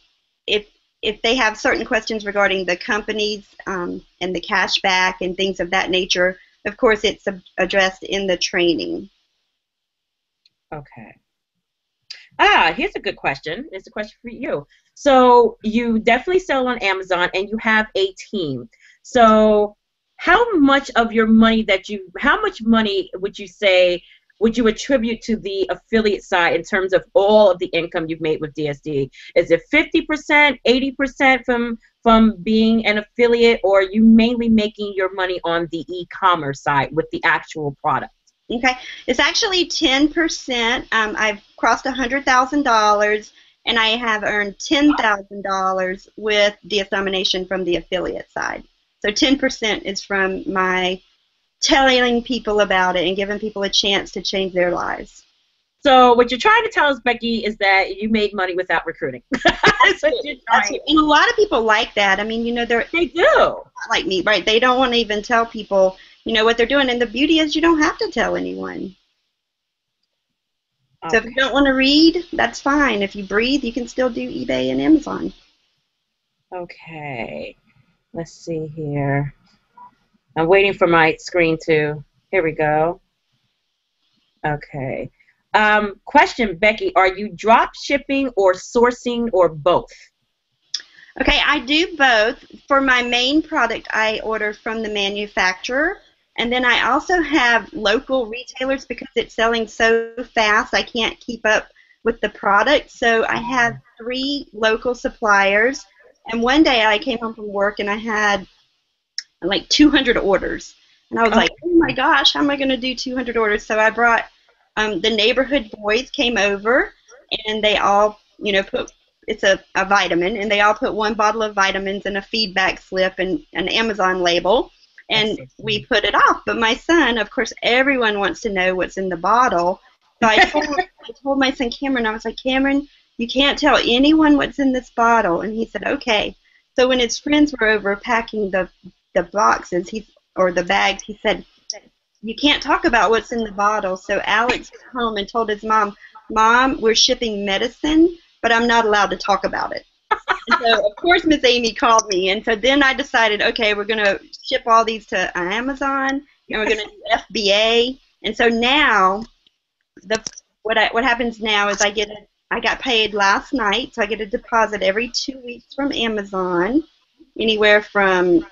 if if they have certain questions regarding the companies um, and the cashback and things of that nature, of course, it's addressed in the training. Okay. Ah, here's a good question. It's a question for you. So you definitely sell on Amazon and you have a team. So how much of your money that you, how much money would you say would you attribute to the affiliate side in terms of all of the income you've made with DSD? Is it 50%, 80% from from being an affiliate, or you mainly making your money on the e-commerce side with the actual product? Okay, it's actually 10%. Um, I've crossed $100,000 and I have earned $10,000 with the Domination from the affiliate side. So 10% is from my telling people about it and giving people a chance to change their lives. So what you're trying to tell us, Becky, is that you made money without recruiting. *laughs* That's what you're trying. And a lot of people like that. I mean, you know, they're they do like me, right? They don't want to even tell people, you know, what they're doing. And the beauty is, you don't have to tell anyone. Okay. So if you don't want to read, that's fine. If you breathe, you can still do eBay and Amazon. Okay. Let's see here. I'm waiting for my screen to. Here we go. Okay. Um, question, Becky, are you drop shipping or sourcing or both? Okay, I do both. For my main product, I order from the manufacturer. And then I also have local retailers because it's selling so fast, I can't keep up with the product. So I have three local suppliers. And one day I came home from work and I had like 200 orders. And I was oh. like, oh my gosh, how am I going to do 200 orders? So I brought um, the neighborhood boys came over, and they all, you know, put it's a, a vitamin, and they all put one bottle of vitamins and a feedback slip and an Amazon label, and we put it off. But my son, of course, everyone wants to know what's in the bottle. So I told, *laughs* I told my son Cameron, I was like, Cameron, you can't tell anyone what's in this bottle. And he said, okay. So when his friends were over packing the the boxes, he or the bags, he said, "You can't talk about what's in the bottle." So Alex *laughs* went home and told his mom, "Mom, we're shipping medicine, but I'm not allowed to talk about it." And so of course Miss Amy called me, and so then I decided, okay, we're gonna ship all these to Amazon, and we're gonna do FBA, and so now the what I, what happens now is I get a I got paid last night, so I get a deposit every two weeks from Amazon, anywhere from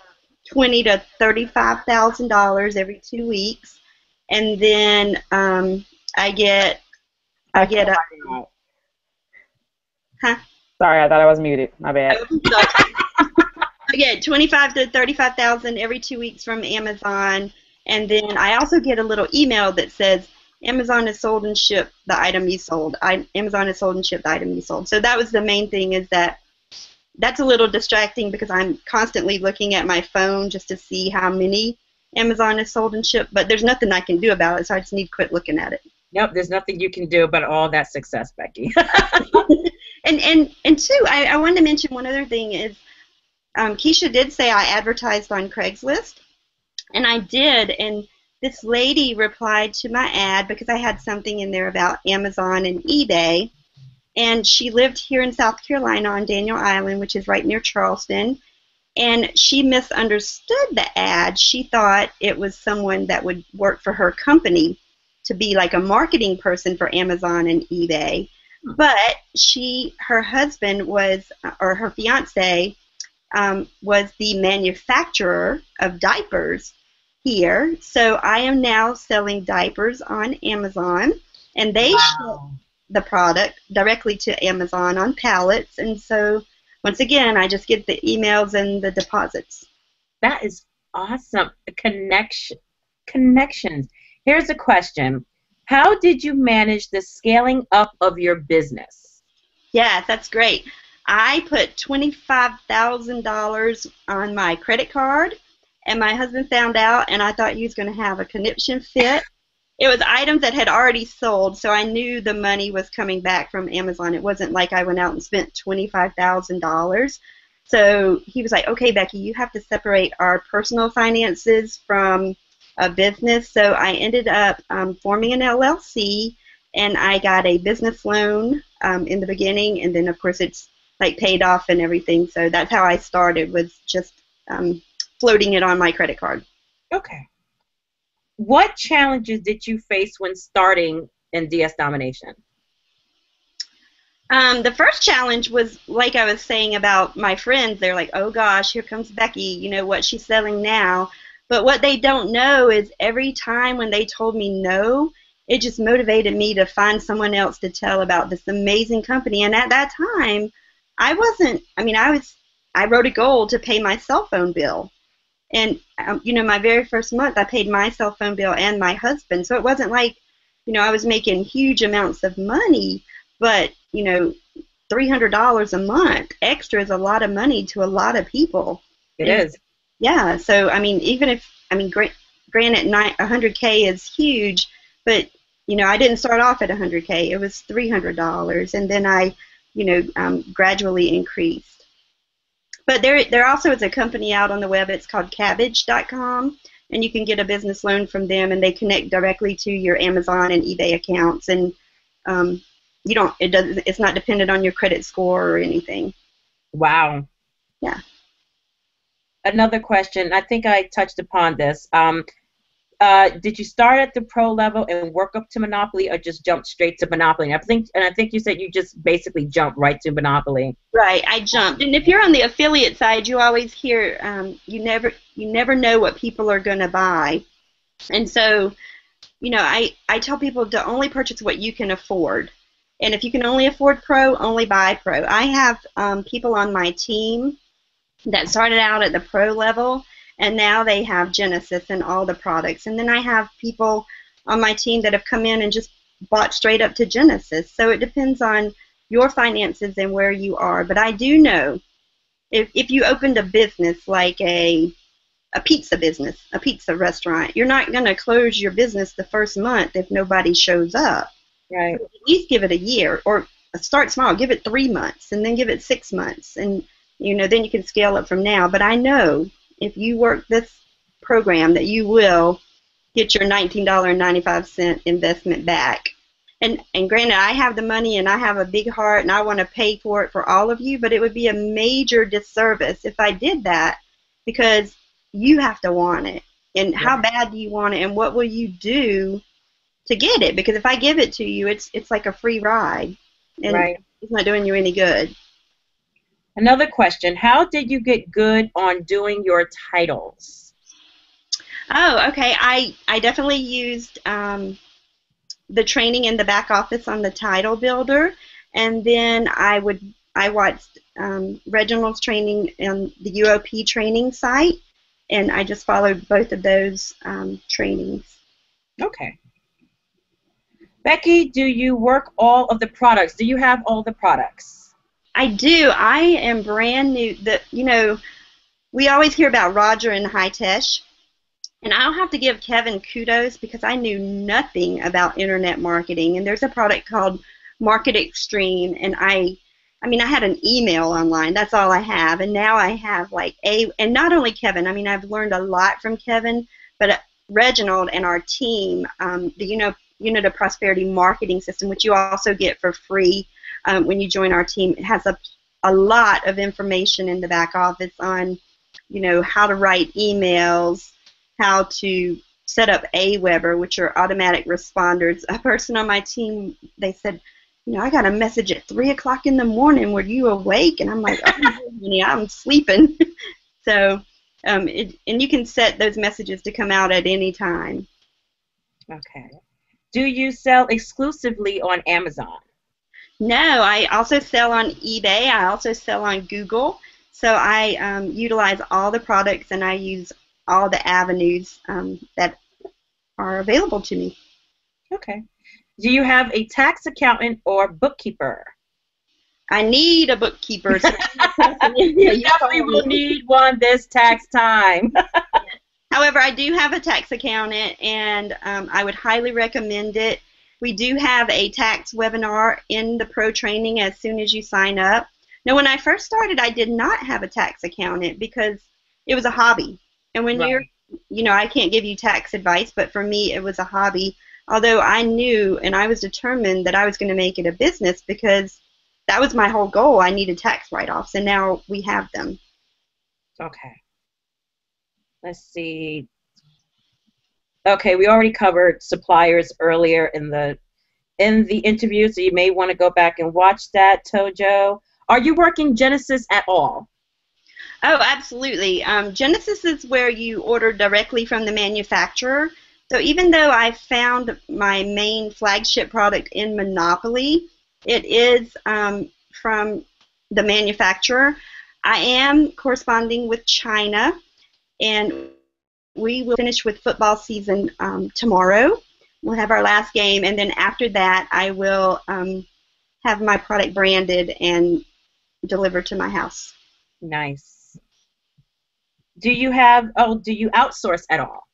twenty to thirty-five thousand dollars every two weeks, and then um, I get I get a. Huh? Sorry, I thought I was muted. My bad. I get *laughs* twenty-five to thirty-five thousand every two weeks from Amazon, and then I also get a little email that says Amazon has sold and shipped the item you sold. I, Amazon has sold and shipped the item you sold. So that was the main thing is that that's a little distracting because I'm constantly looking at my phone just to see how many Amazon is sold and shipped, but there's nothing I can do about it, so I just need to quit looking at it. Nope, there's nothing you can do about all that success, Becky. *laughs* *laughs* and and and two, I, I wanted to mention one other thing is um, Keysha did say I advertised on Craigslist, and I did, and this lady replied to my ad because I had something in there about Amazon and eBay, and she lived here in South Carolina on Daniel Island, which is right near Charleston, and she misunderstood the ad. She thought it was someone that would work for her company to be like a marketing person for Amazon and eBay. But she, her husband was, or her fiance, um, was the manufacturer of diapers here. So I am now selling diapers on Amazon, and they Wow. ship the product directly to Amazon on pallets. And so once again, I just get the emails and the deposits. That is awesome. Connection, connections. Here's a question: How did you manage the scaling up of your business? Yeah, that's great. I put $25,000 on my credit card, and my husband found out, and I thought he was going to have a conniption fit. It was items that had already sold, so I knew the money was coming back from Amazon. It wasn't like I went out and spent $25,000. So he was like, okay, Becky, you have to separate our personal finances from a business. So I ended up um, forming an LLC, and I got a business loan um, in the beginning, and then of course it's like paid off and everything. So that's how I started was just um, floating it on my credit card. Okay. What challenges did you face when starting in DS Domination? Um, the first challenge was like I was saying about my friends. They're like, "Oh gosh, here comes Becky. You know what she's selling now." But what they don't know is every time when they told me no, it just motivated me to find someone else to tell about this amazing company. And at that time, I wasn't. I mean, I was. I wrote a goal to pay my cell phone bill, and um, you know, my very first month, I paid my cell phone bill and my husband. So it wasn't like, you know, I was making huge amounts of money, but you know, three hundred dollars a month extra is a lot of money to a lot of people. It Yeah. is. Yeah. So I mean, even if I mean, gra- granted, nine hundred k is huge, but you know, I didn't start off at hundred k. It was three hundred dollars, and then I, you know, um, gradually increased. But there, there also is a company out on the web. It's called Kabbage.com, and you can get a business loan from them, and they connect directly to your Amazon and eBay accounts, and um, you don't. It doesn't. It's not dependent on your credit score or anything. Wow. Yeah. Another question. I think I touched upon this. Um, uh, did you start at the pro level and work up to Monopoly, or just jump straight to Monopoly? And I think, and I think you said you just basically jumped right to Monopoly. Right, I jumped. And if you're on the affiliate side, you always hear um, you never you never know what people are going to buy, and so you know I I tell people to only purchase what you can afford, and if you can only afford pro, only buy pro. I have um, people on my team that started out at the pro level, and now they have Genesis and all the products, and then I have people on my team that have come in and just bought straight up to Genesis. So it depends on your finances and where you are. But I do know if, if you opened a business like a a pizza business, a pizza restaurant, you're not going to close your business the first month if nobody shows up. Right. At least give it a year or start small. Give it three months and then give it six months, and you know then you can scale up from now. But I know if you work this program that you will get your $19.95 investment back. And and granted, I have the money and I have a big heart and I want to pay for it for all of you, but it would be a major disservice if I did that because you have to want it. And how bad do you want it and what will you do to get it? Because if I give it to you, it's it's like a free ride. And Right. it's not doing you any good. Another question. How did you get good on doing your titles? Oh, okay. I, I definitely used um, the training in the back office on the title builder, and then I would I watched um, Reginald's training and the UOP training site, and I just followed both of those um, trainings. Okay. Becky, do you work all of the products? Do you have all the products? I do. I am brand new. The you know, we always hear about Roger and Hitesh, And I'll have to give Kevin kudos because I knew nothing about internet marketing. And there's a product called Market Extreme, and I I mean, I had an email online. That's all I have, and now I have like a, and not only Kevin. I mean, I've learned a lot from Kevin, but uh, Reginald and our team, um, the you know Unit of Prosperity marketing system, which you also get for free um, when you join our team, it has a a lot of information in the back office on, you know, how to write emails, how to set up Aweber, which are automatic responders. A person on my team, they said, you know, I got a message at three o'clock in the morning. Were you awake? And I'm like, oh, *laughs* I'm sleeping. *laughs* so, um, it, and you can set those messages to come out at any time. Okay. Do you sell exclusively on Amazon? No, I also sell on eBay. I also sell on Google. So I um, utilize all the products and I use all the avenues um, that are available to me. Okay. Do you have a tax accountant or bookkeeper? I need a bookkeeper. *laughs* So you definitely will need one this tax time. *laughs* However, I do have a tax accountant, and um, I would highly recommend it. We do have a tax webinar in the pro training as soon as you sign up. Now, when I first started, I did not have a tax accountant because it was a hobby. And when right. you're, you know, I can't give you tax advice, but for me, it was a hobby although I knew and I was determined that I was going to make it a business because that was my whole goal. I needed tax write-offs, and now we have them. Okay. Let's see. Okay, we already covered suppliers earlier in the in the interview, so you may want to go back and watch that, Tojo. Are you working Genesis at all? Oh, absolutely. Um, Genesis is where you order directly from the manufacturer. So even though I found my main flagship product in Monopoly, it is um, from the manufacturer. I am corresponding with China, and we will finish with football season um, tomorrow. We'll have our last game, and then after that, I will um, have my product branded and delivered to my house. Nice. Do you have? Oh, do you outsource at all?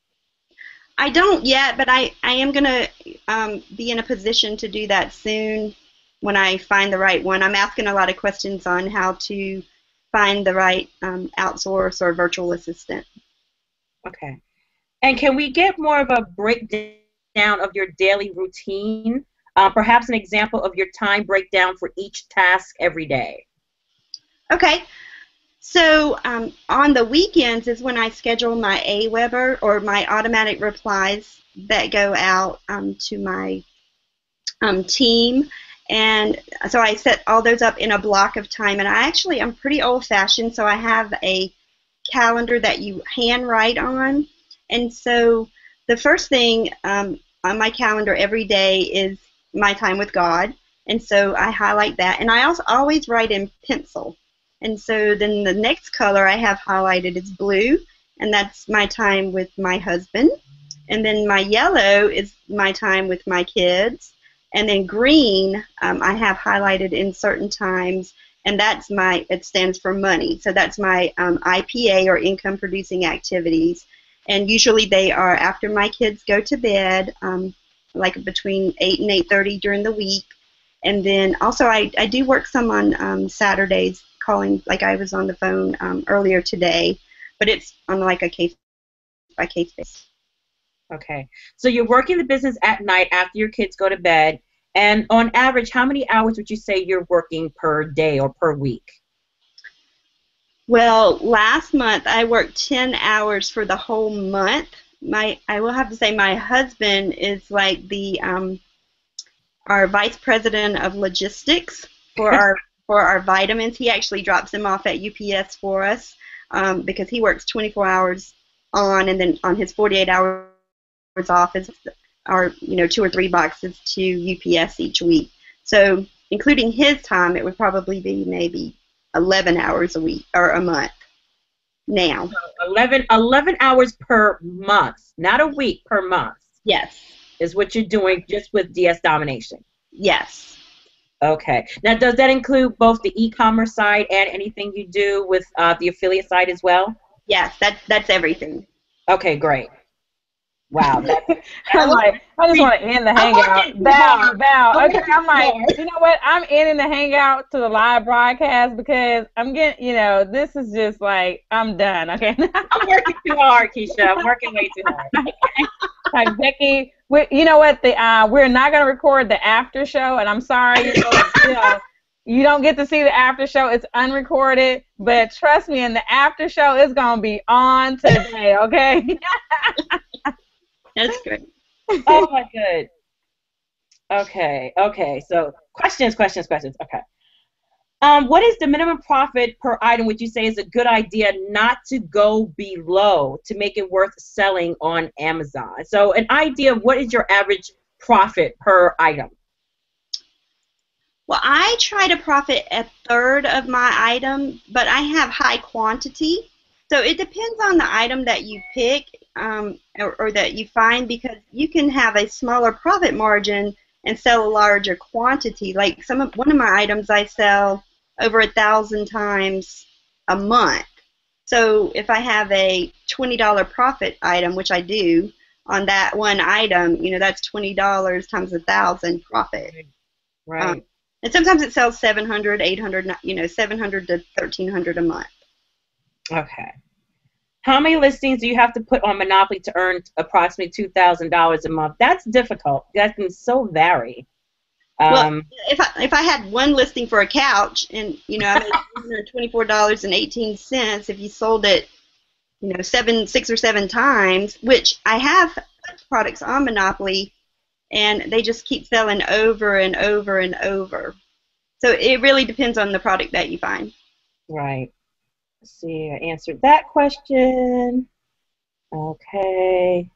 I don't yet, but I, I am going to um, be in a position to do that soon when I find the right one. I'm asking a lot of questions on how to find the right um, outsource or virtual assistant. Okay. And can we get more of a breakdown of your daily routine? Uh, perhaps an example of your time breakdown for each task every day. Okay. So um, on the weekends is when I schedule my AWeber or my automatic replies that go out um, to my um, team. And so I set all those up in a block of time. And I actually, I'm pretty old fashioned, so I have a calendar that you handwrite on. And so the first thing um, on my calendar every day is my time with God. And so I highlight that. And I also always write in pencil. And so then the next color I have highlighted is blue, and that's my time with my husband. And then my yellow is my time with my kids. And then green um, I have highlighted in certain times, and that's my, it stands for money. So that's my um, IPA or income producing activities. And usually they are after my kids go to bed, um, like between 8 and 8.30 during the week. And then also I, I do work some on um, Saturdays calling like I was on the phone um, earlier today, but it's on like a case by case basis. Okay, so you're working the business at night after your kids go to bed, and on average, how many hours would you say you're working per day or per week? Well, last month I worked 10 hours for the whole month. My, I will have to say, my husband is like the um, our vice president of logistics for *laughs* our for our vitamins. He actually drops them off at UPS for us um, because he works 24 hours on, and then on his 48 hours off is our you know two or three boxes to UPS each week. So including his time, it would probably be maybe 11 hours a week or a month now. So 11, 11 hours per month, not a week per month. Yes. Is what you're doing just with DS Domination. Yes. Okay. Now, does that include both the e-commerce side and anything you do with uh, the affiliate side as well? Yes, that's that's everything. Okay, great. Wow. *laughs* I'm like, I just want to end the hangout. Val, Val. Okay, I'm like, you know what? I'm ending the hangout to the live broadcast because I'm getting, you know, this is just like, I'm done. Okay. *laughs* I'm working too hard, Keysha. I'm working way too hard. *laughs* like Becky, we, you know what? The uh, we're not gonna record the after show, and I'm sorry, you know, you know you don't get to see the after show. It's unrecorded, but trust me, in the after show, it's gonna be on today. Okay. That's great. oh my good. Okay, okay. So questions, questions, questions. Okay. Um, what is the minimum profit per item would you say is a good idea not to go below to make it worth selling on Amazon? So an idea of what is your average profit per item? Well, I try to profit a third of my item, but I have high quantity. So it depends on the item that you pick um, or, or, that you find because you can have a smaller profit margin and sell a larger quantity. Like some of one of my items, I sell over a thousand times a month. So if I have a twenty dollar profit item, which I do on that one item, you know that's twenty dollars times a thousand profit. Right. Um, and sometimes it sells 700, 800, you know, 700 to 1300 a month. Okay. How many listings do you have to put on Monopoly to earn approximately $2,000 a month? That's difficult. That can so vary. Um, well, if I, if I had one listing for a couch and, you know, I made $24.18 if you sold it, you know, seven, six or seven times, which I have products on Monopoly and they just keep selling over and over and over. So it really depends on the product that you find. Right. Let's see, I answered that question. Okay.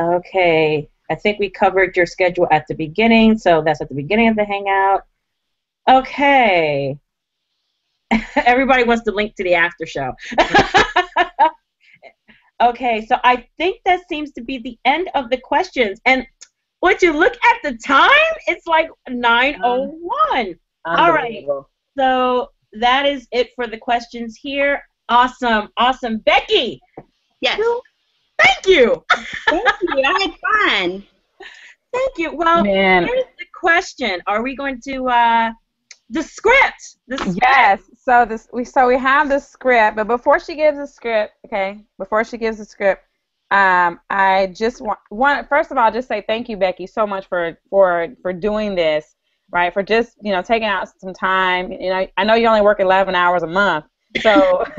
Okay. I think we covered your schedule at the beginning, so that's at the beginning of the hangout. Okay. *laughs* Everybody wants to link to the after show. *laughs* okay, so I think that seems to be the end of the questions. And would you look at the time? It's like 9:01. All right. So that is it for the questions here. Awesome, awesome, Becky. Yes. Thank you. *laughs* Thank you. I had fun. Thank you. Well, Man. here's the question: Are we going to uh, the script? The script. Yes. So this we so we have the script, but before she gives the script, okay, before she gives the script, um, I just want, want first of all just say thank you, Becky, so much for for for doing this, right? For just you know taking out some time. You know, I know you only work 11 hours a month, so. *laughs*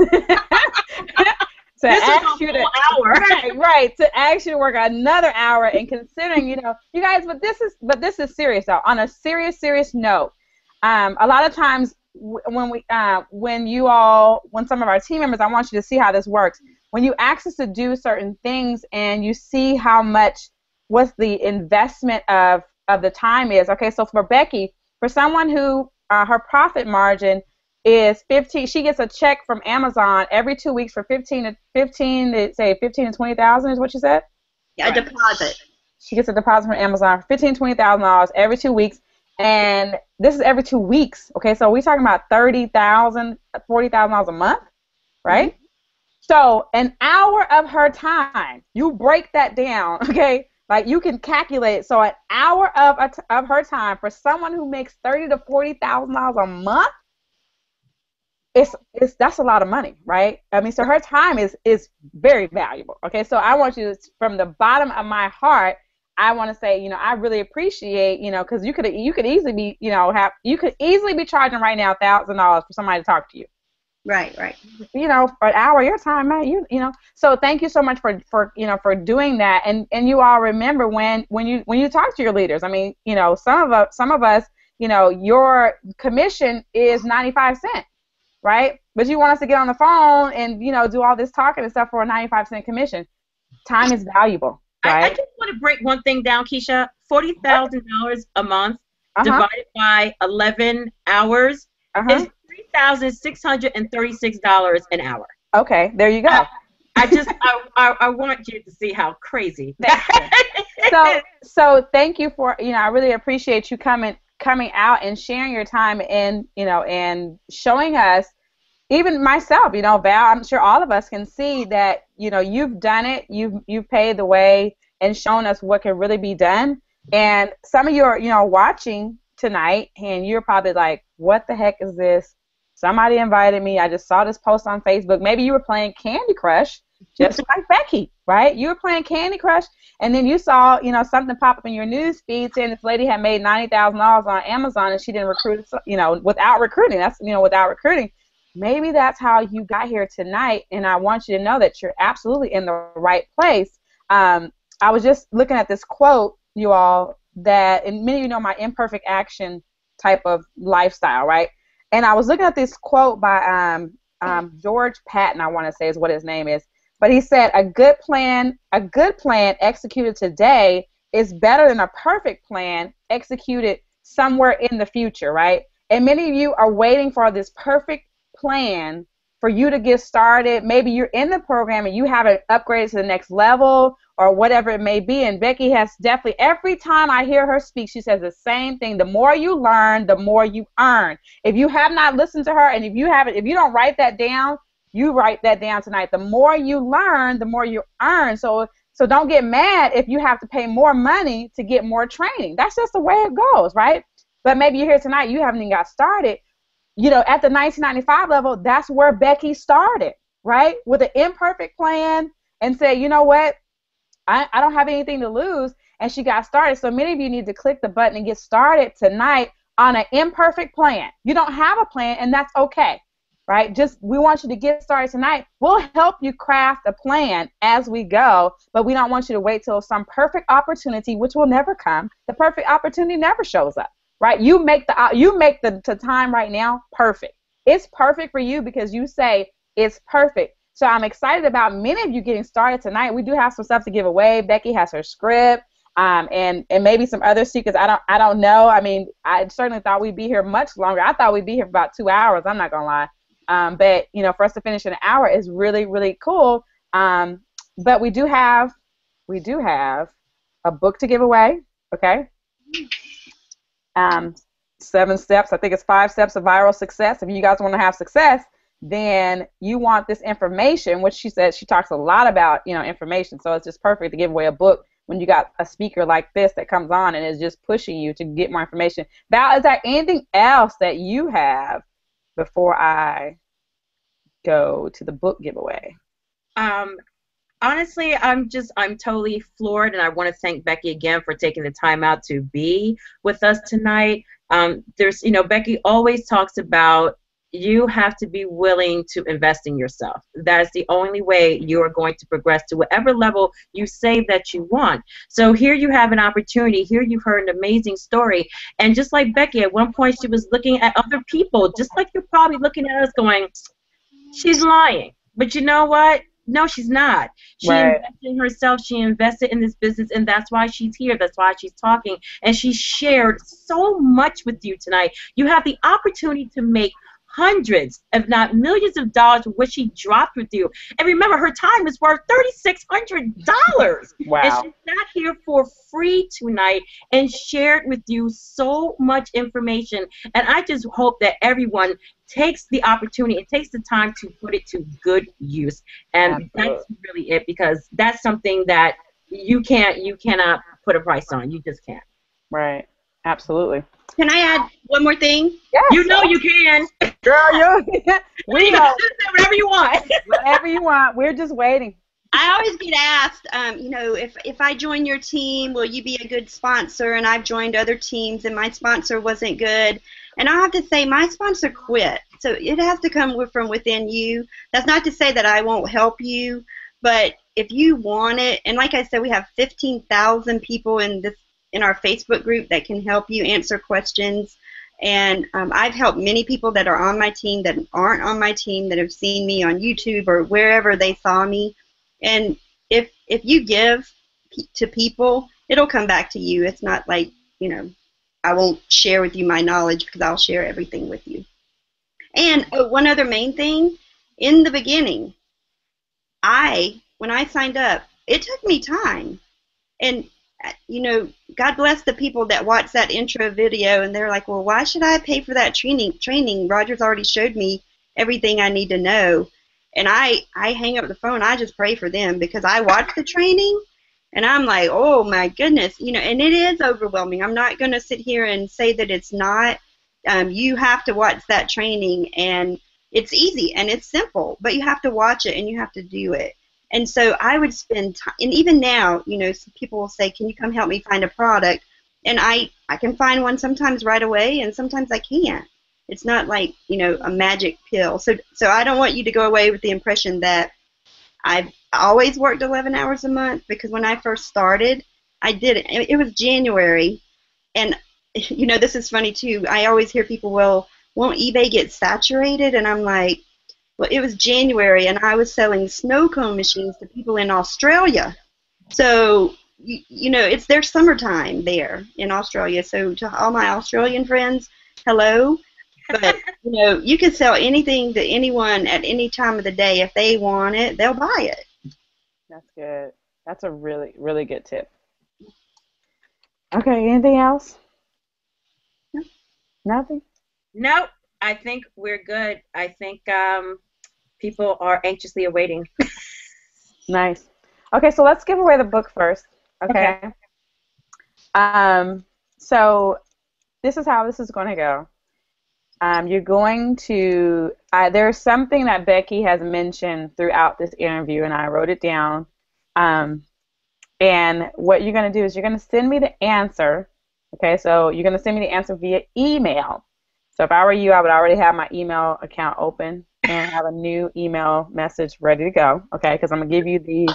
to this ask you to hour. right, right, to ask you to work another hour and considering, you know, you guys, but this is, but this is serious though. On a serious, serious note, um, a lot of times when we, uh, when you all, when some of our team members, I want you to see how this works when you ask us to do certain things and you see how much what the investment of of the time is. Okay, so for Becky, for someone who uh, her profit margin is 15, she gets a check from Amazon every two weeks for 15 to 15 to say 15 to 20,000 is what you said. Yeah, a deposit. She gets a deposit from Amazon for 15 20 thousand dollars every two weeks, and this is every two weeks. Okay, so we're talking about thirty thousand, forty thousand dollars a month, right? Mm-hmm. So an hour of her time, you break that down, *laughs* okay? Like you can calculate. So an hour of of her time for someone who makes thirty to forty thousand dollars a month, it's it's that's a lot of money, right? I mean, so her time is is very valuable. Okay, so I want you to, from the bottom of my heart, I want to say, you know, I really appreciate, you know, because you could you could easily be, you know, have you could easily be charging right now thousand dollars for somebody to talk to you. Right, right. You know, for an hour your time, man. You you know. So thank you so much for for you know for doing that. And and you all remember when when you when you talk to your leaders. I mean, you know, some of us some of us, you know, your commission is ninety five cent, right? But you want us to get on the phone and you know do all this talking and stuff for a ninety five cent commission. Time is valuable. Right? I, I just want to break one thing down, Keysha. Forty thousand dollars a month uh-huh. divided by eleven hours uh-huh. is thousand six hundred and thirty-six dollars an hour. Okay, there you go. I, I just I, I, I, want you to see how crazy. *laughs* so so thank you for you know I really appreciate you coming coming out and sharing your time and you know and showing us even myself, you know, Val, I'm sure all of us can see that, you know, you've done it, you've you've paved the way and shown us what can really be done. And some of you are, you know, watching tonight and you're probably like, what the heck is this? Somebody invited me. I just saw this post on Facebook. Maybe you were playing Candy Crush, just like *laughs* Becky, right? You were playing Candy Crush, and then you saw, you know, something pop up in your news feed saying this lady had made ninety thousand dollars on Amazon and she didn't recruit, you know, without recruiting. That's, you know, without recruiting. Maybe that's how you got here tonight, and I want you to know that you're absolutely in the right place. Um, I was just looking at this quote, you all, that, and many of you know my imperfect action type of lifestyle, right? And I was looking at this quote by um, um, George Patton, I want to say is what his name is. But he said, "A good plan, a good plan executed today is better than a perfect plan executed somewhere in the future, right? And many of you are waiting for this perfect plan for you to get started. Maybe you're in the program and you haven't upgraded to the next level or whatever it may be. And Becky has definitely, every time I hear her speak, she says the same thing. The more you learn, the more you earn. If you have not listened to her and if you haven't, if you don't write that down, you write that down tonight. The more you learn, the more you earn. So so don't get mad if you have to pay more money to get more training. That's just the way it goes, right? But maybe you're here tonight, you haven't even got started. You know, at the 1995 level, that's where Becky started, right? With an imperfect plan and say, you know what? I, I don't have anything to lose. And she got started. So many of you need to click the button and get started tonight on an imperfect plan. You don't have a plan, and that's okay, right? Just we want you to get started tonight. We'll help you craft a plan as we go, but we don't want you to wait till some perfect opportunity, which will never come. The perfect opportunity never shows up, right? You make the you make the, the time right now perfect. It's perfect for you because you say it's perfect. So I'm excited about many of you getting started tonight. We do have some stuff to give away. Becky has her script. Um, and and maybe some other secrets. I don't I don't know. I mean, I certainly thought we'd be here much longer. I thought we'd be here for about two hours. I'm not gonna lie. Um, but you know, for us to finish in an hour is really really cool. Um, but we do have we do have a book to give away. Okay. Um, seven steps. I think it's five steps of viral success. If you guys want to have success, then you want this information, which she said she talks a lot about, you know, information. So it's just perfect to give away a book when you got a speaker like this that comes on and is just pushing you to get more information. Val, is there anything else that you have before I go to the book giveaway? Um, honestly, I'm just I'm totally floored, and I want to thank Becky again for taking the time out to be with us tonight. Um, there's, you know, Becky always talks about you have to be willing to invest in yourself. That is the only way you are going to progress to whatever level you say that you want. So here you have an opportunity. Here you've heard an amazing story. And just like Becky, at one point she was looking at other people, just like you're probably looking at us going, she's lying. But you know what? No, she's not. She right. invested in herself. She invested in this business, and that's why she's here. That's why she's talking. And she shared so much with you tonight. You have the opportunity to make hundreds, if not millions of dollars what she dropped with you. And remember, her time is worth $3,600. *laughs* wow. And she sat here for free tonight and shared with you so much information. And I just hope that everyone takes the opportunity and takes the time to put it to good use. And Absolutely. that's really it because that's something that you can't, you cannot put a price on. You just can't. Right. Absolutely. Can I add one more thing? Yes. You know you can. Girl, you *laughs* we know whatever you want. whatever you want. We're just waiting. I always get asked, um, you know, if if I join your team, will you be a good sponsor? And I've joined other teams, and my sponsor wasn't good. And I have to say, my sponsor quit. So it has to come from within you. That's not to say that I won't help you, but if you want it, and like I said, we have 15,000 people in this in our Facebook group that can help you answer questions. And um, I've helped many people that are on my team that aren't on my team that have seen me on YouTube or wherever they saw me. And if if you give to people, it'll come back to you. It's not like you know I won't share with you my knowledge because I'll share everything with you. And oh, one other main thing, in the beginning, I when I signed up, it took me time, and you know, God bless the people that watch that intro video and they're like, well, why should I pay for that training? Training Rogers already showed me everything I need to know. And I, I hang up the phone. I just pray for them because I watch the training and I'm like, oh my goodness, you know, and it is overwhelming. I'm not going to sit here and say that it's not. Um, you have to watch that training, and it's easy and it's simple, but you have to watch it and you have to do it. And so I would spend time, and even now, you know, people will say, "Can you come help me find a product?" And I, I can find one sometimes right away, and sometimes I can't. It's not like you know a magic pill. So, so I don't want you to go away with the impression that I've always worked 11 hours a month because when I first started, I did it. It was January, and *laughs* you know this is funny too. I always hear people, "Well, won't eBay get saturated?" And I'm like, "Well, it was January, and I was selling snow cone machines to people in Australia, so." You, you know, it's their summertime there in Australia. So to all my Australian friends, hello but *laughs* you know, you can sell anything to anyone at any time of the day. If they want it, they'll buy it. That's good. That's a really, really good tip. Okay, anything else? No. Nothing? Nope. I think we're good. I think um, people are anxiously awaiting. *laughs* nice. Okay, so let's give away the book first. Okay. okay. Um, so this is how this is going to go. Um, you're going to, uh, there's something that Becky has mentioned throughout this interview, and I wrote it down. Um, and what you're going to do is you're going to send me the answer. Okay, so you're going to send me the answer via email. So if I were you, I would already have my email account open and have a new email message ready to go. Okay, because I'm to give you the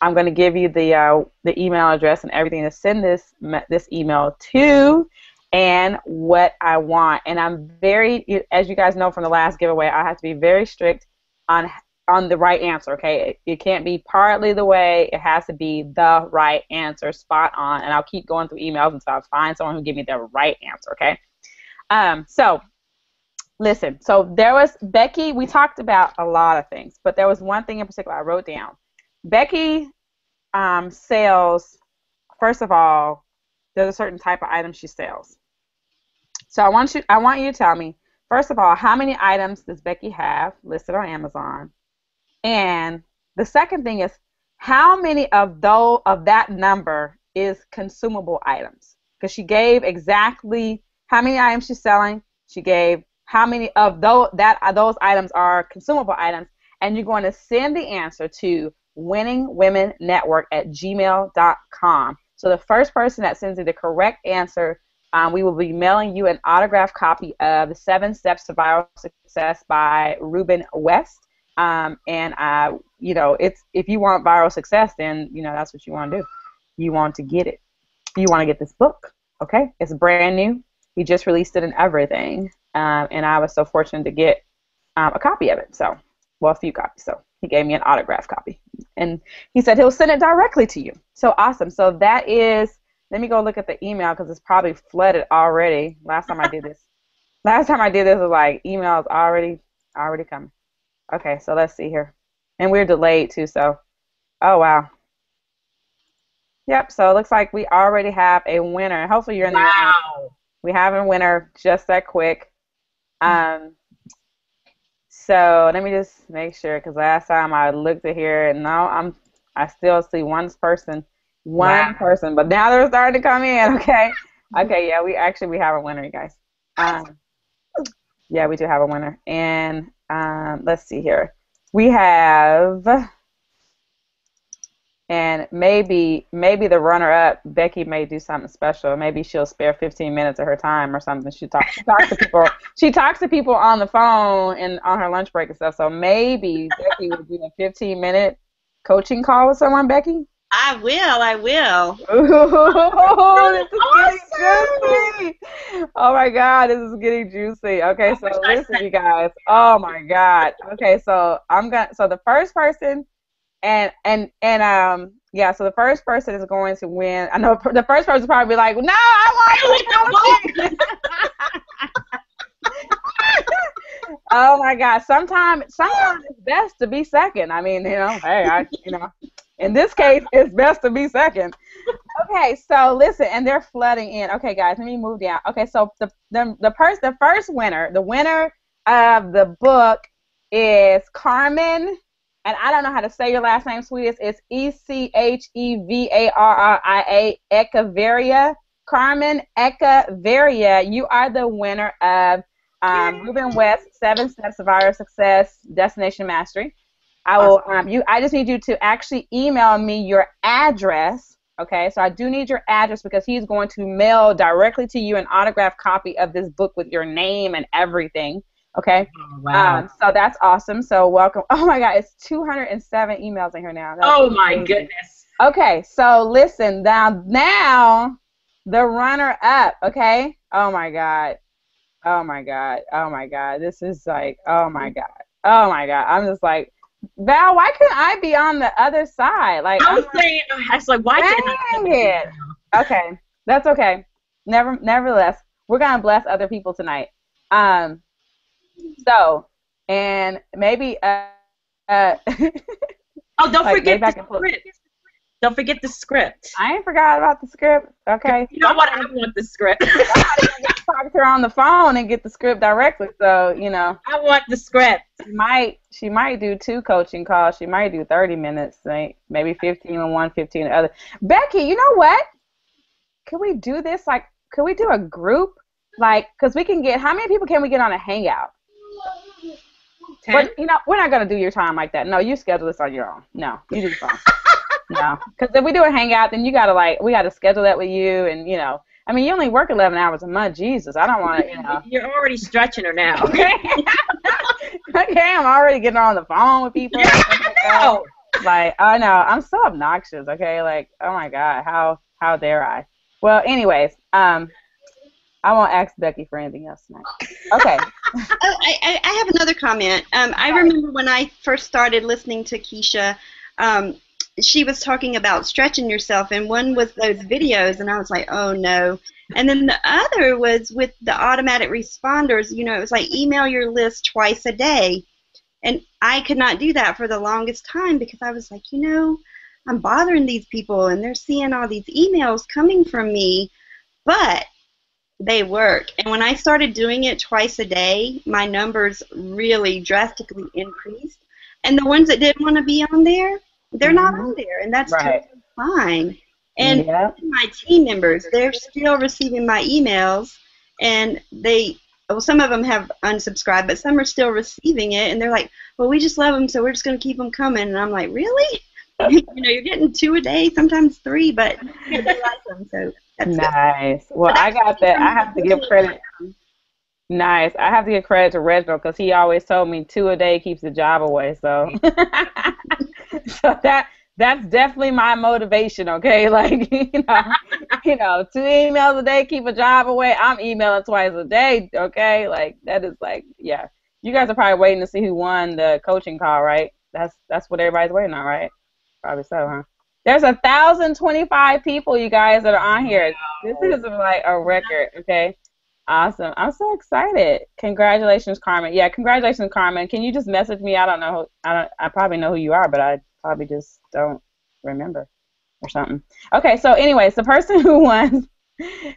I'm to give you the uh, the email address and everything to send this this email to and what I want. And I'm very, as you guys know from the last giveaway, I have to be very strict on on the right answer. Okay, it, it can't be partly the way. It has to be the right answer, spot on. And I'll keep going through emails until I find someone who give me the right answer. Okay. Um. So. Listen, so there was Becky. We talked about a lot of things, but there was one thing in particular I wrote down. Becky um, sells, first of all, there's a certain type of item she sells. So I want you I want you to tell me first of all how many items does Becky have listed on Amazon, and the second thing is how many of those of that number is consumable items because she gave exactly how many items she's selling. She gave how many of those that those items are consumable items, and you're going to send the answer to winningwomennetwork at gmail.com. So the first person that sends you the correct answer um, we will be mailing you an autographed copy of The Seven Steps to Viral Success by Ruben West. Um, and uh, you know, it's if you want viral success, then you know that's what you want to do. You want to get it. You want to get this book. Okay, it's brand new. We just released it and everything, um, and I was so fortunate to get um, a copy of it. So, well, a few copies. So he gave me an autograph copy, and he said he'll send it directly to you. So awesome. So that is let me go look at the email because it's probably flooded already. Last time I did this, *laughs* last time I did this was like emails already already coming. Okay, so let's see here, and we're delayed too. So, oh wow. Yep. So it looks like we already have a winner. Hopefully you're in the wow. We have a winner just that quick. Um. So let me just make sure because last time I looked at here and now I'm I still see one person one wow. person, but now they're starting to come in. *laughs* Okay. Okay. Yeah, we actually we have a winner, you guys. Um, yeah, we do have a winner, and um, let's see here. We have, and maybe maybe the runner-up Becky may do something special. Maybe she'll spare 15 minutes of her time or something. She talks she talks to people. *laughs* She talks to people on the phone and on her lunch break and stuff. So maybe Becky will do a 15-minute coaching call with someone. Becky. I will. I will. Ooh, *laughs* this is awesome. getting juicy. Oh my god, this is getting juicy. Okay, so listen, you guys. Oh my god. Okay, so I'm gonna. So the first person, and and and um. Yeah, so the first person is going to win. I know the first person probably be like, "No, I want to win. oh my God! Sometimes, sometimes it's best to be second. I mean, you know, hey, I, you know, in this case, it's best to be second. Okay, so listen, and they're flooding in. Okay, guys, let me move down. Okay, so the the the person, the first winner, the winner of the book is Carmen, and I don't know how to say your last name, sweetest. It's E C H E V A R R I A Echevarria. Carmen Echevarria, you are the winner of um, Ruben West Seven Steps of Viral Success Destination Mastery. I will. Um, you. I just need you to actually email me your address. Okay, so I do need your address because he's going to mail directly to you an autographed copy of this book with your name and everything. Okay. Oh, wow. Um, so that's awesome. So welcome. *laughs* Oh my God, it's 207 emails in here now. That's oh my amazing. goodness. Okay, so listen now. Now the runner up. Okay. Oh my God. Oh my God. Oh my God. This is like. Oh my God. Oh my God. I'm just like. Val, why couldn't I be on the other side? Like I was I'm- saying, I was like, why didn't Dang it. Okay, that's okay. Never, nevertheless, we're gonna bless other people tonight. Um, so, and maybe, uh, uh *laughs* Oh, don't Like, forget the script. Don't forget the script. I ain't forgot about the script. Okay, You know what? I want the script. *laughs* *laughs* talk to her on the phone and get the script directly. So you know, I want the script. she might, she might do two coaching calls. She might do 30 minutes, maybe 15 on one, 15 on the other. Becky, you know what? Can we do this? Like, could we do a group? Like, cause we can get how many people can we get on a hangout? Ten? But you know, we're not gonna do your time like that. No, you schedule this on your own. No, you do the phone. no, *laughs* because if we do a hangout, then you gotta like we gotta schedule that with you, and you know, I mean, you only work 11 hours a month. Jesus, I don't want to, you know. *laughs* You're already stretching her now. *laughs* Okay. okay, I'm already getting on the phone with people. stuff like no. Like, I know, I'm so obnoxious. Okay, like, oh my God, how how dare I? Well, anyways, um, I won't ask Becky for anything else tonight. Okay. Oh, I, I, have another comment. Um, I remember when I first started listening to Keysha, um, she was talking about stretching yourself, and one was those videos, and I was like, oh no. And then the other was with the automatic responders. You know, it was like email your list twice a day. And I could not do that for the longest time because I was like, you know, I'm bothering these people, and they're seeing all these emails coming from me. But they work. And when I started doing it twice a day, my numbers really drastically increased. And the ones that didn't want to be on there, they're not Mhm. on there, and that's Right. totally fine. And yeah. my team members, they're still receiving my emails, and they, well, some of them have unsubscribed, but some are still receiving it, and they're like, well, we just love them, so we're just going to keep them coming. And I'm like, really? *laughs* you know, you're getting two a day, sometimes three, but *laughs* they like them, so. Nice. Well, I got that. I have to give credit. Nice. I have to give credit to Reginald because he always told me two a day keeps the job away. So, *laughs* so that that's definitely my motivation. Okay, *laughs* like you know, you know, two emails a day keep a job away. I'm emailing twice a day. Okay, like that is like yeah. You guys are probably waiting to see who won the coaching call, right? That's that's what everybody's waiting on, right? Probably so, huh? There's a thousand twenty-five people, you guys, that are on here. This is like a record, okay? Awesome. I'm so excited. Congratulations, Carmen. Yeah, congratulations, Carmen. Can you just message me? I don't know. Who, I don't. I probably know who you are, but I probably just don't remember or something. Okay. So, anyways, the person *laughs* who won,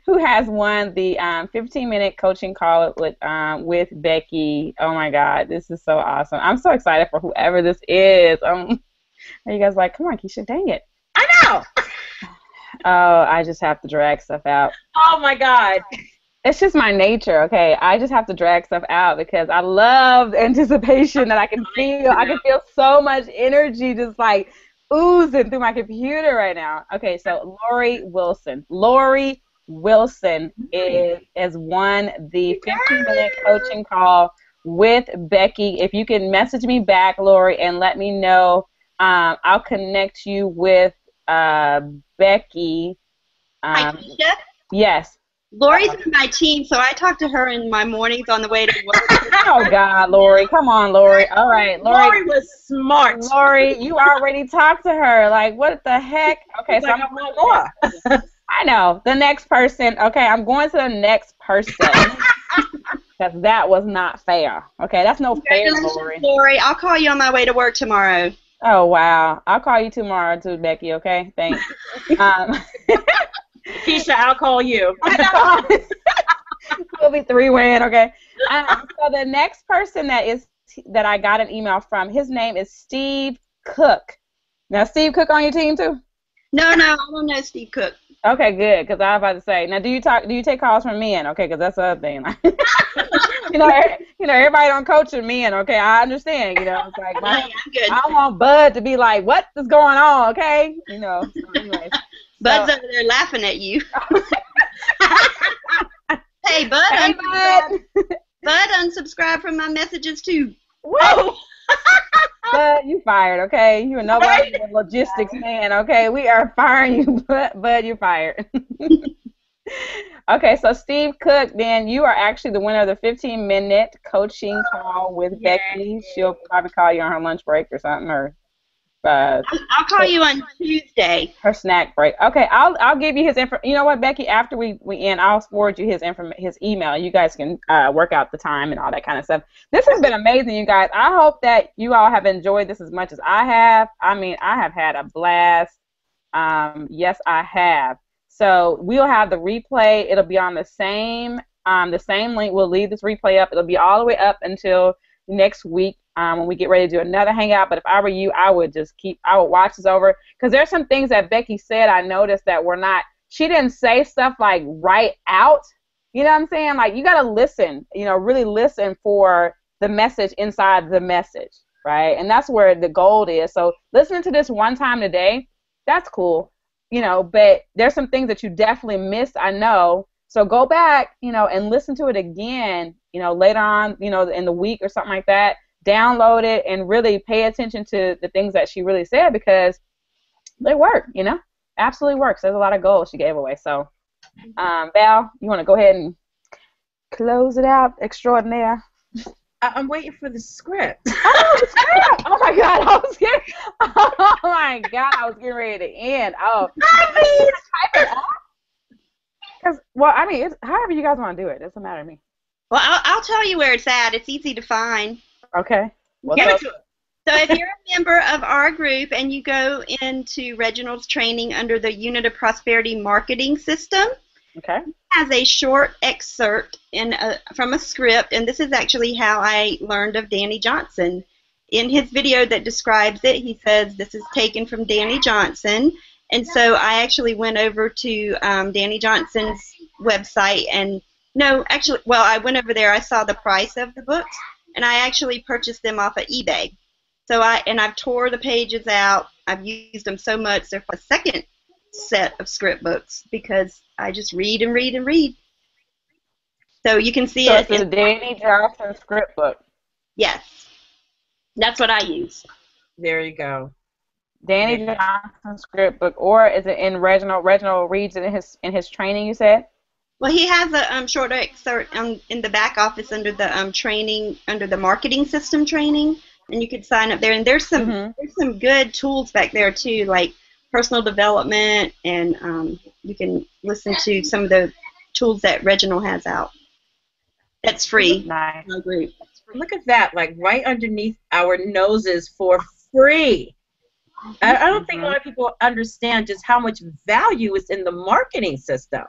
who has won the um, 15-minute coaching call with um, with Becky. Oh my God, this is so awesome. I'm so excited for whoever this is. Um, *laughs* are you guys like, come on, Keysha? Dang it. I know. Oh, I just have to drag stuff out. Oh my God. It's just my nature, okay? I just have to drag stuff out because I love anticipation that I can *laughs* feel. I can feel so much energy just like oozing through my computer right now. Okay, so Lori Wilson. Lori Wilson is has won the 15 minute coaching call with Becky. If you can message me back, Lori, and let me know, um, I'll connect you with uh, Becky. Hi, Um, Keysha. yes. Lori's on my team, so I talk to her in my mornings on the way to work. *laughs* Oh God, Lori, come on, Lori. All right, Lori Lori. was smart. Lori, you already talked to her. Like, what the heck? *laughs* Okay, so Like, I'm, I want more. I know the next person. Okay, I'm going to the next person *laughs* because that was not fair. Okay, that's no fair, Lori. Lori. I'll call you on my way to work tomorrow. Oh wow, I'll call you tomorrow too, Becky. Okay, thanks. *laughs* Um, *laughs* Keysha, I'll call you. *laughs* we'll be three win. Okay. Um, so the next person that is that I got an email from. His name is Steve Cook. Now, Steve Cook on your team too? No, no, I don't know Steve Cook. Okay, good. Because I was about to say, now, do you talk? Do you take calls from men? Okay, because that's the other thing. *laughs* you know, you know, everybody don't coach a men. Okay, I understand. You know, it's like my, I want Bud to be like, "What is going on?" Okay, you know. So anyways, *laughs* Bud's so. over there laughing at you. *laughs* hey, Bud. Hey, Bud. Bud, unsubscribe from my messages too. Whoa. Oh. Bud, you fired, okay? You are nobody right. logistics man, okay? We are firing you, but Bud, you're fired. *laughs* okay, so Steve Cook, then you are actually the winner of the 15 minute coaching call with. Becky. She'll probably call you on her lunch break or something, or uh, I'll call you on Tuesday. Her snack break. Okay, I'll I'll give you his info. You know what, Becky? After we we end, I'll forward you his inform his email. You guys can uh, work out the time and all that kind of stuff. This has been amazing, you guys. I hope that you all have enjoyed this as much as I have. I mean, I have had a blast. Um, yes, I have. So we'll have the replay. It'll be on the same um, the same link. We'll leave this replay up. It'll be all the way up until next week um, when we get ready to do another hangout. But if I were you, I would just keep, I would watch this over because there's some things that Becky said I noticed that were not, she didn't say stuff like right out. You know what I'm saying? Like you got to listen, you know, really listen for the message inside the message, right? And that's where the gold is. So listening to this one time today, that's cool, you know, but there's some things that you definitely missed, I know. So go back, you know, and listen to it again, you know, later on, you know, in the week or something like that download it and really pay attention to the things that she really said because they work, you know? Absolutely works. There's a lot of goals she gave away. So, um, Val, you want to go ahead and close it out extraordinaire? I'm waiting for the script. *laughs* oh, the script! Oh my god, I was getting. *laughs* Oh my god, I was getting ready to end. Oh, *laughs* I mean, Because well, I mean, it's, however you guys want to do it, it doesn't matter to me. Well, I'll, I'll tell you where it's at. It's easy to find. Okay. What's Give up? it to So if you're a member of our group and you go into Reginald's training under the Unit of Prosperity Marketing System, okay, has a short excerpt in a, from a script, and this is actually how I learned of Dani Johnson. In his video that describes it, he says this is taken from Dani Johnson, and so I actually went over to um, Dani Johnson's website and no, actually, well, I went over there. I saw the price of the books, and I actually purchased them off of eBay. So I and I've tore the pages out. I've used them so much. They're a second set of script books because I just read and read and read. So you can see so it. It's a Dani Johnson script book. Yes, that's what I use. There you go. Dani Johnson script book, or is it in Reginald? Reginald reads it in his in his training. You said. Well, he has a um, short excerpt um, in the back office under the um, training, under the marketing system training, and you could sign up there. And there's some mm-hmm. there's some good tools back there too, like personal development, and um, you can listen to some of the tools that Reginald has out. That's free. Nice. Group. Look at that, like right underneath our noses for free. I, I don't think a lot of people understand just how much value is in the marketing system.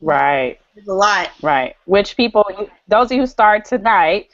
Right. It's a lot. Right. Which people, those of you who start tonight,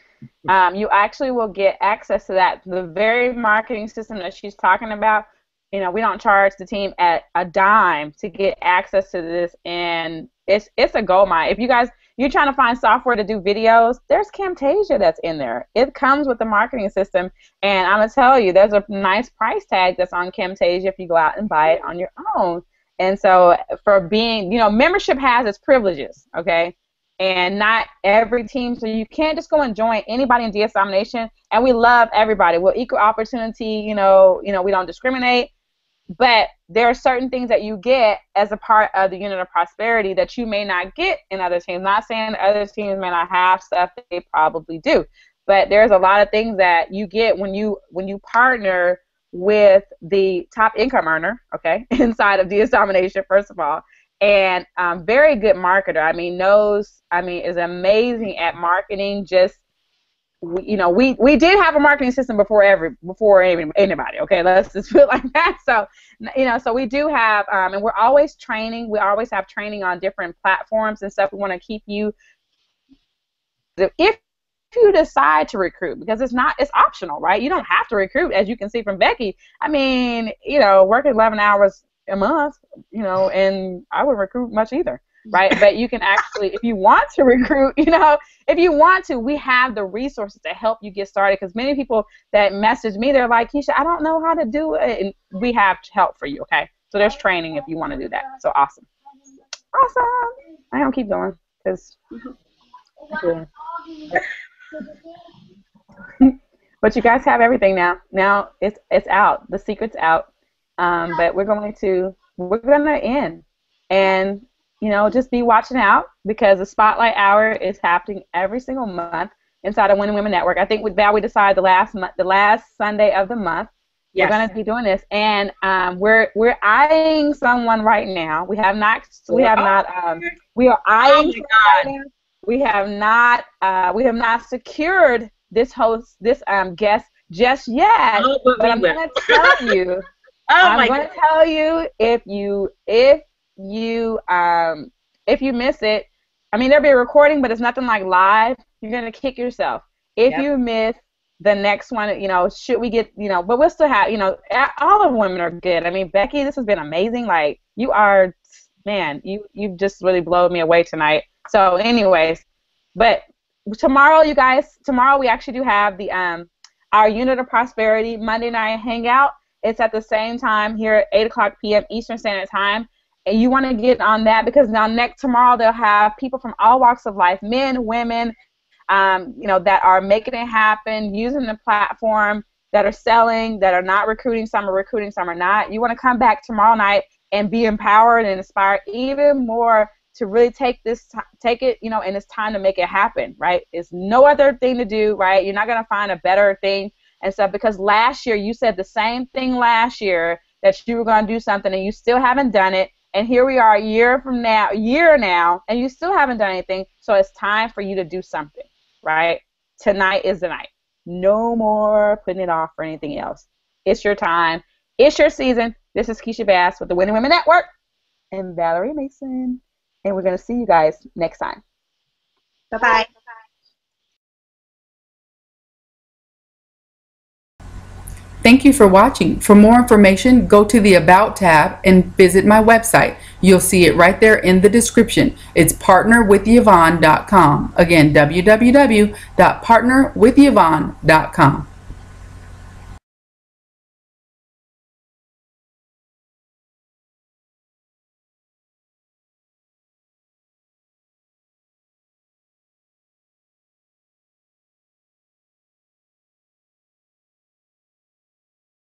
um, you actually will get access to that. The very marketing system that she's talking about, you know, we don't charge the team at a dime to get access to this, and it's it's a gold mine. If you guys you're trying to find software to do videos, there's Camtasia that's in there. It comes with the marketing system, and I'm gonna tell you, there's a nice price tag that's on Camtasia if you go out and buy it on your own. And so for being, you know, membership has its privileges, okay? And not every team, so you can't just go and join anybody in DS Domination. And we love everybody. We're equal opportunity, you know, you know, we don't discriminate. But there are certain things that you get as a part of the unit of prosperity that you may not get in other teams. Not saying other teams may not have stuff they probably do, but there's a lot of things that you get when you when you partner with the top income earner, okay, *laughs* inside of DS Domination, first of all, and um, very good marketer. I mean, knows, I mean, is amazing at marketing. Just, you know, we we did have a marketing system before every before any, anybody. Okay, let's just *laughs* put like that. So, you know, so we do have, um, and we're always training. We always have training on different platforms and stuff. We want to keep you. If you decide to recruit because it's not it's optional right you don't have to recruit as you can see from becky i mean you know working 11 hours a month you know and i wouldn't recruit much either right *laughs* but you can actually if you want to recruit *laughs* you know if you want to we have the resources to help you get started because many people that message me they're like keysha i don't know how to do it and we have help for you okay so there's training if you want to do that so awesome awesome i don't keep going because *laughs* but you guys have everything now. Now it's it's out. The secret's out. Um, but we're going to we're going to end, and you know just be watching out because the spotlight hour is happening every single month inside of Winning Women Network. I think with that we decided the last month, the last Sunday of the month. Yes. We're going to be doing this, and um, we're we're eyeing someone right now. We have not we have not um, we are eyeing. Oh my God we have not uh, we have not secured this host this um, guest just yet. Oh, but, but I'm going to tell you. *laughs* oh I'm going to tell you if you if you um if you miss it. I mean there'll be a recording, but it's nothing like live. You're going to kick yourself if yep. you miss the next one. You know, should we get you know? But we'll still have you know. All of women are good. I mean, Becky, this has been amazing. Like you are, man. You you just really blown me away tonight. So, anyways, but tomorrow, you guys, tomorrow we actually do have the um our Unit of Prosperity Monday night hangout. It's at the same time here at 8 o'clock p.m. Eastern Standard Time. And you want to get on that because now next tomorrow they'll have people from all walks of life, men, women, um, you know, that are making it happen, using the platform, that are selling, that are not recruiting. Some are recruiting, some are not. You want to come back tomorrow night and be empowered and inspired even more to really take this t- take it you know and it's time to make it happen right it's no other thing to do right you're not going to find a better thing and stuff because last year you said the same thing last year that you were going to do something and you still haven't done it and here we are a year from now year now and you still haven't done anything. So it's time for you to do something right? Tonight is the night. No more putting it off for anything else. It's your time. It's your season. This is keysha bass with the winning women network and valerie mason. And we're going to see you guys next time. Bye-bye. Thank you for watching. For more information, go to the About tab and visit my website. You'll see it right there in the description. It's partnerwithyvonne.com. Again, www.partnerwithyvonne.com.